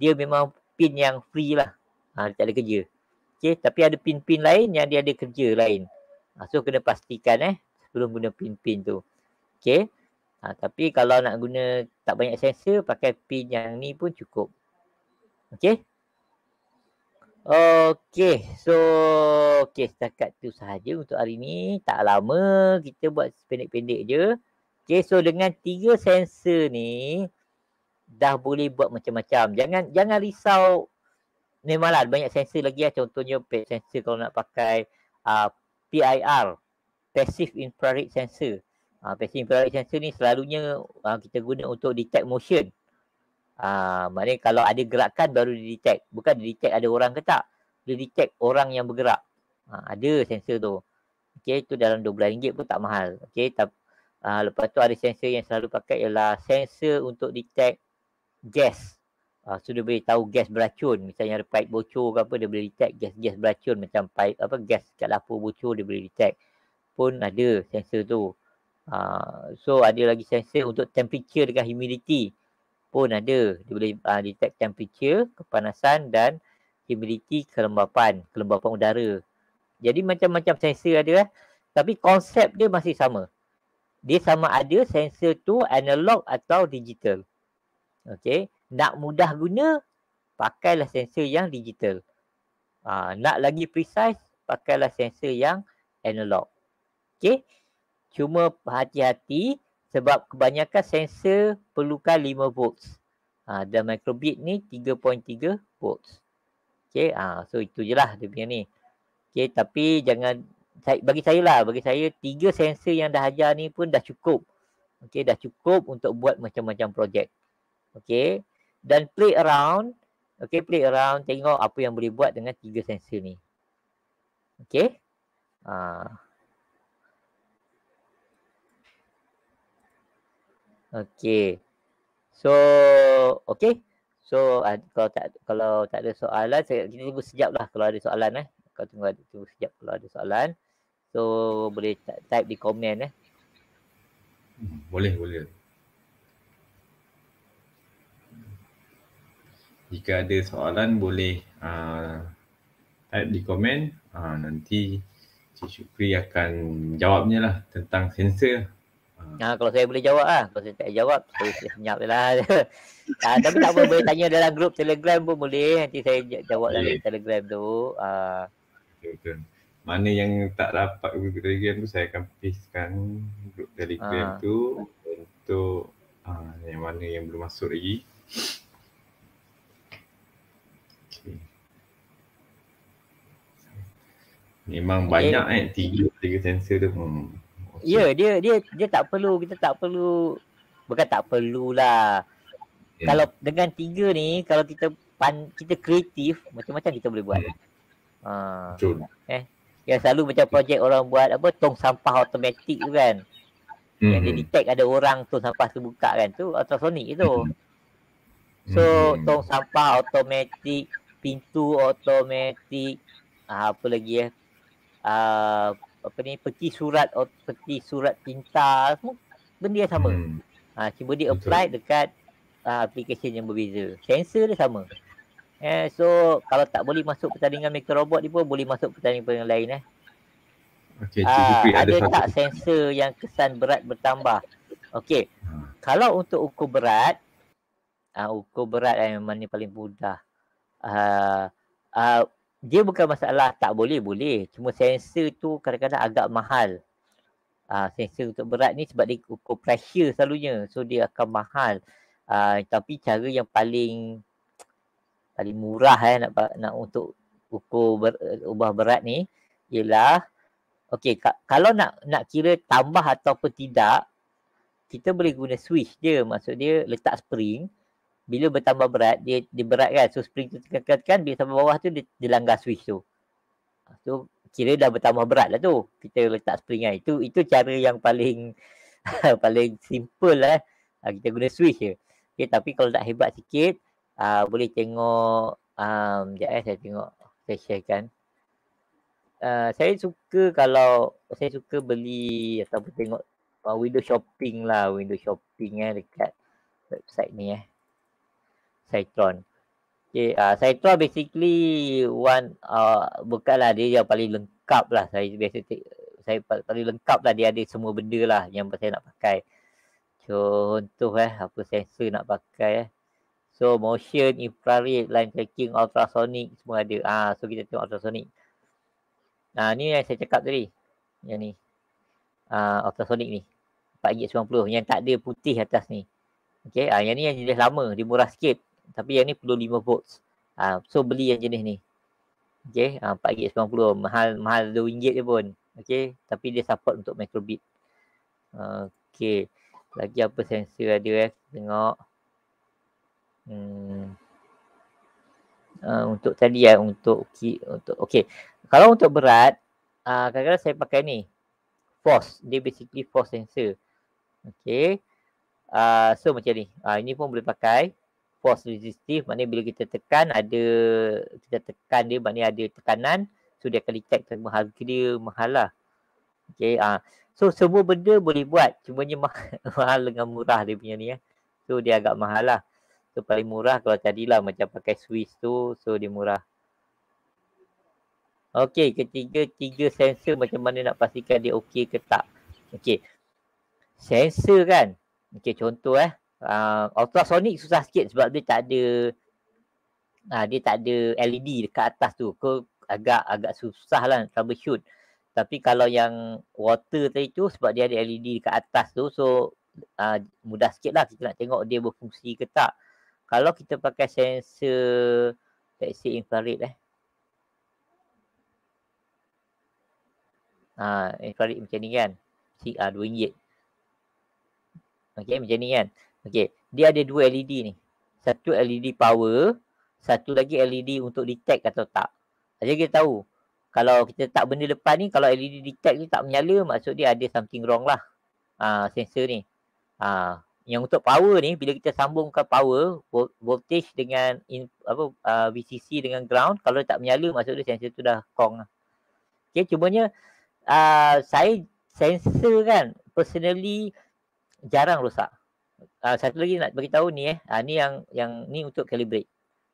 dia memang pin yang free lah. Ha, dia tak ada kerja. Okay tapi ada pin-pin lain yang dia ada kerja lain. Ha, so kena pastikan eh sebelum guna pin-pin tu. Okay. Ha, tapi kalau nak guna tak banyak sensor, pakai pin yang ni pun cukup. Okay. Okay. So, okay. Setakat tu sahaja untuk hari ni. Tak lama. Kita buat pendek-pendek je. Okay. So, dengan tiga sensor ni, dah boleh buat macam-macam. Jangan jangan risau. Memanglah banyak sensor lagi lah. Contohnya, sensor kalau nak pakai uh, PIR. Passive Infrared Sensor. Uh, passive infrared sensor ni selalunya uh, kita guna untuk detect motion. Uh, maknanya kalau ada gerakan baru di detect. Bukan di detect ada orang ke tak. Dia detect orang yang bergerak. Uh, ada sensor tu. Okay, tu dalam RM12 pun tak mahal. Okay, tapi uh, lepas tu ada sensor yang selalu pakai ialah sensor untuk detect gas. Uh, so dia boleh tahu gas beracun. Misalnya ada pipe bocor ke apa, dia boleh detect gas-gas beracun. Macam pipe apa gas kat dapur bocor, dia boleh detect. Pun ada sensor tu. Uh, so ada lagi sensor untuk temperature dengan humidity pun ada. Dia boleh uh, detect temperature, kepanasan dan humidity, kelembapan, kelembapan udara. Jadi macam-macam sensor ada eh. Tapi konsep dia masih sama. Dia sama ada sensor tu analog atau digital. Okay. Nak mudah guna, pakailah sensor yang digital. Uh, nak lagi precise, pakailah sensor yang analog. Okay. Cuma hati-hati sebab kebanyakan sensor perlukan 5 volts. Ha, dan microbit ni 3.3 volts. Okay, ha, so itu je lah dia punya ni. Okay, tapi jangan, bagi saya lah, bagi saya tiga sensor yang dah ajar ni pun dah cukup. Okay, dah cukup untuk buat macam-macam projek. Okay, dan play around. Okay, play around, tengok apa yang boleh buat dengan tiga sensor ni. Okay. Ha. Okay. So, okay. So, uh, kalau tak kalau tak ada soalan, saya, kita tunggu sekejap lah kalau ada soalan eh. Kau tunggu, tunggu sekejap kalau ada soalan. So, boleh type di komen eh. Boleh, boleh. Jika ada soalan, boleh uh, type di komen. Uh, nanti Cik Syukri akan jawabnya lah tentang sensor. Ha, kalau saya boleh jawab lah. Kalau saya tak jawab, saya senyap je lah. ha, tapi tak apa, boleh tanya dalam grup telegram pun boleh. Nanti saya jawab okay. dalam telegram tu. Ha. Betul. Mana yang tak dapat grup telegram tu, saya akan pastekan grup telegram ha. tu untuk ha, yang mana yang belum masuk lagi. Memang okay. banyak eh, tiga, tiga sensor tu. Hmm. Ya, yeah, dia dia dia tak perlu kita tak perlu bukan tak perlulah. Yeah. Kalau dengan tiga ni kalau kita pan, kita kreatif macam-macam kita boleh buat. Ha. Uh, eh. Yang selalu macam projek orang buat apa tong sampah automatik tu kan. Mm-hmm. Yang dia hmm. detect ada orang tong sampah tu buka kan tu ultrasonic itu. Mm-hmm. So hmm. tong sampah automatik, pintu automatik, uh, apa lagi ya? Uh, apa ni peti surat peti surat tinta semua benda yang sama. Hmm. Uh, cuma dia apply Betul. dekat uh, aplikasi yang berbeza. Sensor dia sama. Eh, so kalau tak boleh masuk pertandingan mega robot ni pun boleh masuk pertandingan yang lain eh. Okay, uh, ada, ada tak sensor yang kesan berat bertambah? Okey. Hmm. Kalau untuk ukur berat, uh, ukur berat yang ni paling mudah. Uh, uh, dia bukan masalah tak boleh, boleh. Cuma sensor tu kadang-kadang agak mahal. Uh, sensor untuk berat ni sebab dia ukur pressure selalunya. So dia akan mahal. Uh, tapi cara yang paling paling murah eh nak nak untuk ukur ber, ubah berat ni ialah okey ka, kalau nak nak kira tambah ataupun tidak kita boleh guna switch dia maksud dia letak spring bila bertambah berat dia dia berat kan. So spring tu tekan bila sampai bawah tu dia, dia langgar switch tu. So kira dah bertambah berat lah tu. Kita letak spring kan. Itu itu cara yang paling paling simple lah eh. kita guna switch je. Okay, tapi kalau tak hebat sikit uh, boleh tengok um, sekejap eh saya tengok saya sharekan. Uh, saya suka kalau saya suka beli ataupun tengok uh, window shopping lah. Window shopping eh dekat website ni eh Cytron Okay, uh, Cytron basically one uh, bukanlah dia yang paling lengkap lah saya biasa saya paling lengkap lah dia ada semua benda lah yang saya nak pakai contoh eh apa sensor nak pakai eh So motion, infrared, line tracking, ultrasonic semua ada. Ah, so kita tengok ultrasonic. Nah, ni yang saya cakap tadi. Yang ni. Ah, ultrasonic ni. 4G90 yang tak ada putih atas ni. Okay, ah, yang ni yang jenis lama, dia murah sikit. Tapi yang ni perlu 5 volts. Ah, so beli yang jenis ni. Okay, ah, 4G90 mahal mahal RM2 je pun. Okay, tapi dia support untuk microbit. Okay, lagi apa sensor ada eh? Tengok. Hmm. Uh, untuk tadi ya untuk untuk okey. Kalau untuk berat, uh, kadang-kadang saya pakai ni. Force, dia basically force sensor. Okey. Uh, so macam ni. Uh, ini pun boleh pakai force resistive maknanya bila kita tekan ada kita tekan dia maknanya ada tekanan so dia akan detect sama harga dia mahal lah. Okay, uh, so semua benda boleh buat cuma mahal, mahal dengan murah dia punya ni ya. So dia agak mahal lah. So paling murah kalau tadilah macam pakai Swiss tu so dia murah. Okey, ketiga tiga sensor macam mana nak pastikan dia okey ke tak. Okey. Sensor kan. Okey contoh eh. Uh, ultrasonic susah sikit sebab dia tak ada uh, dia tak ada LED dekat atas tu. Kau agak agak susah lah troubleshoot. Tapi kalau yang water tadi tu sebab dia ada LED dekat atas tu so uh, mudah sikit lah kita nak tengok dia berfungsi ke tak. Kalau kita pakai sensor let's say infrared eh. Ha, infrared macam ni kan? CR RM2 Okay macam ni kan Okay dia ada dua LED ni satu LED power satu lagi LED untuk detect atau tak jadi kita tahu kalau kita tak benda depan ni kalau LED detect ni tak menyala maksud dia ada something wrong lah ha, sensor ni ha, yang untuk power ni bila kita sambungkan power voltage dengan in, apa uh, VCC dengan ground kalau tak menyala maksud dia sensor tu dah kong lah. Okay cumanya uh, saya sensor kan personally jarang rosak. Uh, satu lagi nak bagi tahu ni eh uh, ni yang yang ni untuk calibrate.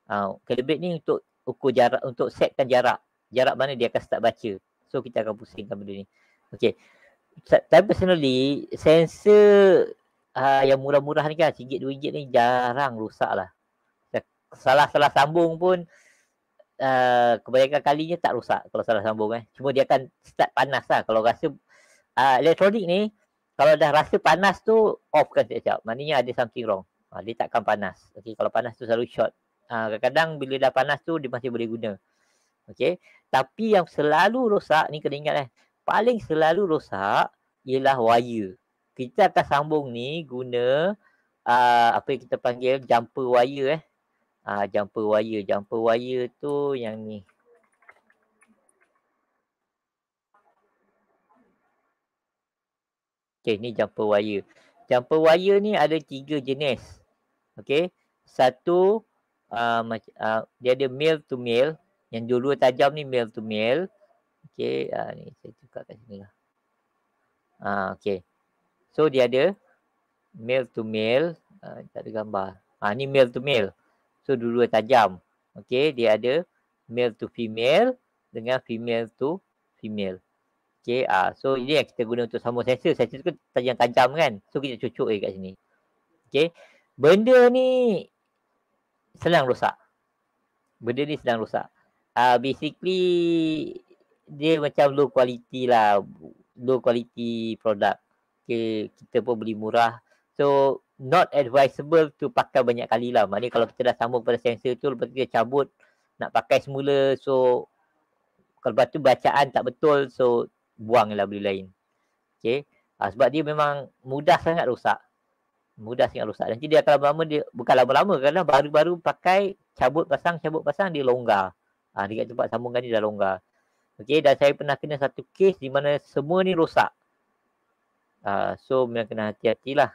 Uh, calibrate ni untuk ukur jarak untuk setkan jarak. Jarak mana dia akan start baca. So kita akan pusingkan benda ni. Okay. Tapi personally sensor uh, yang murah-murah ni kan RM1, RM2 ni jarang rosak lah. Salah-salah sambung pun uh, kebanyakan kalinya tak rosak kalau salah sambung eh. Cuma dia akan start panas lah. Kalau rasa uh, elektronik ni kalau dah rasa panas tu off kan sekejap. Maknanya ada something wrong. Uh, dia takkan panas. Okay, kalau panas tu selalu short. Uh, kadang-kadang bila dah panas tu dia masih boleh guna. Okay. Tapi yang selalu rosak ni kena ingat eh. Paling selalu rosak ialah wire kita akan sambung ni guna uh, apa yang kita panggil jumper wire eh. Uh, jumper wire. Jumper wire tu yang ni. Okay, ni jumper wire. Jumper wire ni ada tiga jenis. Okay. satu uh, uh, dia ada male to male. Yang dua-dua tajam ni male to male. Okey uh, ni saya tukar kat sini lah. Uh, okey. So dia ada male to male. Uh, tak ada gambar. Ah uh, ni male to male. So dua-dua tajam. Okey dia ada male to female dengan female to female okey ah uh, so ini yang kita guna untuk sambung sensor sensor tu kan tajam-tajam kan so kita cucuk je kat sini okey benda ni senang rosak. Benda ni senang rosak. Uh, basically dia macam low quality lah. Low quality product. Okay, kita pun beli murah. So not advisable to pakai banyak kali lah. Maksudnya kalau kita dah sambung pada sensor tu lepas tu kita cabut nak pakai semula. So kalau lepas tu bacaan tak betul so buang lah beli lain. Okay. Uh, sebab dia memang mudah sangat rosak mudah sangat rosak. Nanti dia akan lama-lama dia bukan lama-lama kerana baru-baru pakai cabut pasang cabut pasang dia longgar. Ha, dekat tempat sambungan ni dah longgar. Okey dan saya pernah kena satu kes di mana semua ni rosak. Ha, so memang kena hati-hatilah.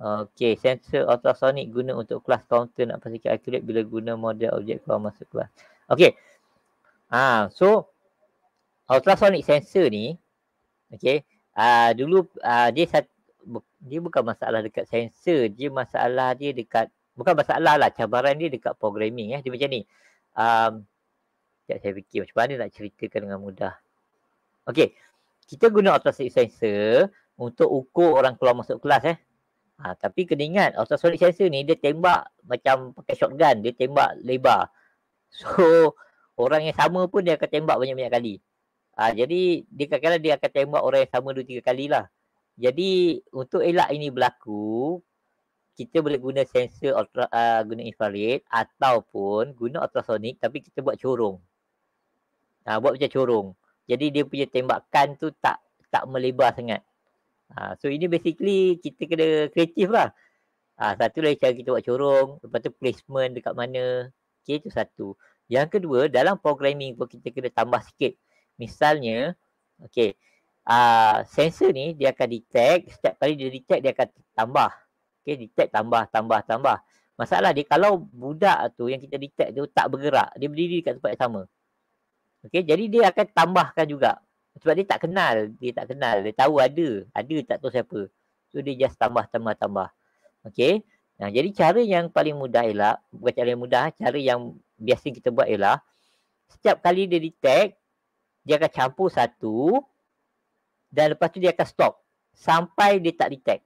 Okey, sensor ultrasonic guna untuk kelas counter nak pastikan accurate bila guna model objek keluar masuk kelas. Okey. Ha, so ultrasonic sensor ni okey, uh, dulu uh, dia satu dia bukan masalah dekat sensor, dia masalah dia dekat bukan masalah lah cabaran dia dekat programming eh. Dia macam ni. Um saya fikir macam mana nak ceritakan dengan mudah. Okey. Kita guna ultrasonic sensor untuk ukur orang keluar masuk kelas eh. Ha, tapi kena ingat ultrasonic sensor ni dia tembak macam pakai shotgun, dia tembak lebar. So orang yang sama pun dia akan tembak banyak-banyak kali. Ha, jadi dia kadang-kadang dia akan tembak orang yang sama 2 3 kali lah. Jadi untuk elak ini berlaku, kita boleh guna sensor ultra, uh, guna infrared ataupun guna ultrasonic tapi kita buat corong. Uh, buat macam corong. Jadi dia punya tembakan tu tak tak melebar sangat. Uh, so ini basically kita kena kreatif lah. Uh, satu lagi cara kita buat corong. Lepas tu placement dekat mana. Okay, itu satu. Yang kedua, dalam programming pun kita kena tambah sikit. Misalnya, okay, uh, sensor ni dia akan detect setiap kali dia detect dia akan tambah. Okey detect tambah tambah tambah. Masalah dia kalau budak tu yang kita detect tu tak bergerak dia berdiri dekat tempat yang sama. Okey jadi dia akan tambahkan juga. Sebab dia tak kenal dia tak kenal dia tahu ada ada tak tahu siapa. So dia just tambah tambah tambah. Okey nah jadi cara yang paling mudah ialah bukan cara yang mudah cara yang biasa kita buat ialah setiap kali dia detect dia akan campur satu dan lepas tu dia akan stop sampai dia tak detect.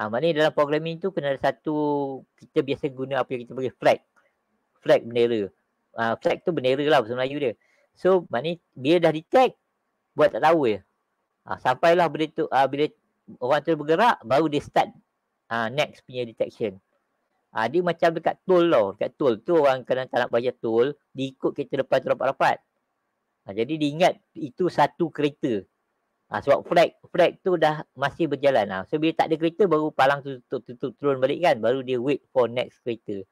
Ha, maknanya dalam programming tu kena ada satu, kita biasa guna apa yang kita panggil flag. Flag bendera. Ha, flag tu bendera lah bahasa Melayu dia. So maknanya dia dah detect, buat tak tahu je. Ha, sampailah benda tu, uh, bila orang tu bergerak, baru dia start uh, next punya detection. Ha, dia macam dekat tool tau. Dekat tool tu orang kadang tak nak bayar tool, diikut kereta depan tu rapat-rapat. Ha, jadi diingat itu satu kereta. Ha, sebab flag flag tu dah masih berjalan lah. So bila tak ada kereta baru palang tu, tu, tu, tu turun balik kan. Baru dia wait for next kereta.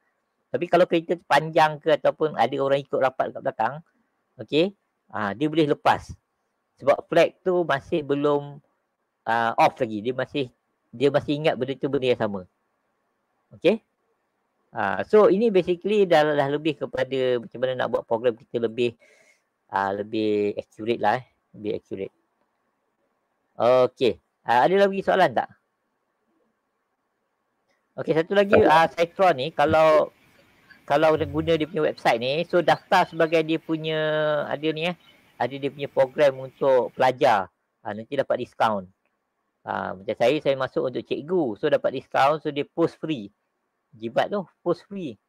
Tapi kalau kereta panjang ke ataupun ada orang ikut rapat kat belakang. Okay. Ha, dia boleh lepas. Sebab flag tu masih belum uh, off lagi. Dia masih dia masih ingat benda tu benda yang sama. Okay. Ha, so ini basically dah, dah lebih kepada macam mana nak buat program kita lebih uh, lebih accurate lah eh. Lebih accurate. Okey. Uh, ada lagi soalan tak? Okey, satu lagi uh, Cytron ni kalau kalau guna dia punya website ni, so daftar sebagai dia punya ada ni eh, ada dia punya program untuk pelajar. Uh, nanti dapat diskaun. Uh, macam saya, saya masuk untuk cikgu. So dapat diskaun, so dia post free. Jibat tu, post free.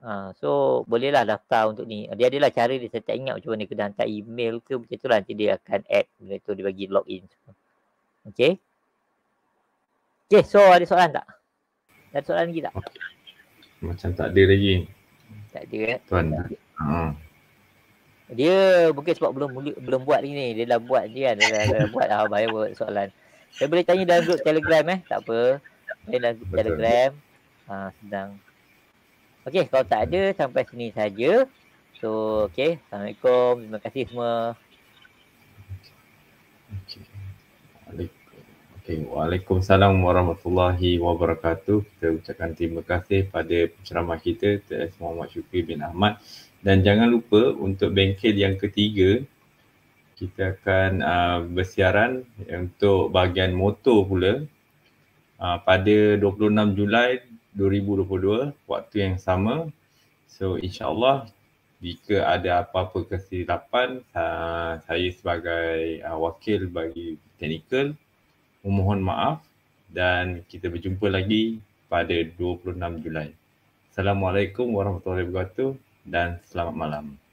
Uh, so bolehlah daftar untuk ni. Dia adalah cara dia saya tak ingat macam mana kena hantar email ke macam tu lah. Nanti dia akan add benda tu dia bagi login. Okay. Okay so ada soalan tak? Ada soalan lagi tak? Okay. Macam tak ada lagi. Tak ada eh? Tuan. Uh. Dia mungkin sebab belum belum buat ni. Dia dah buat dia kan. Dia dah, dah buat lah bayar buat soalan. Saya boleh tanya dalam grup telegram eh. Tak apa. Saya dalam grup telegram. Ha, sedang Okey, kalau tak ada sampai sini saja. So, okey. Assalamualaikum. Terima kasih semua. Okey. Okay, Waalaikumsalam warahmatullahi wabarakatuh. Kita ucapkan terima kasih pada penceramah kita, TS Muhammad Syukri bin Ahmad. Dan jangan lupa untuk bengkel yang ketiga, kita akan uh, bersiaran untuk bahagian motor pula uh, pada 26 Julai 2022, waktu yang sama. So insyaAllah jika ada apa-apa kesilapan, saya sebagai uh, wakil bagi teknikal memohon maaf dan kita berjumpa lagi pada 26 Julai. Assalamualaikum warahmatullahi wabarakatuh dan selamat malam.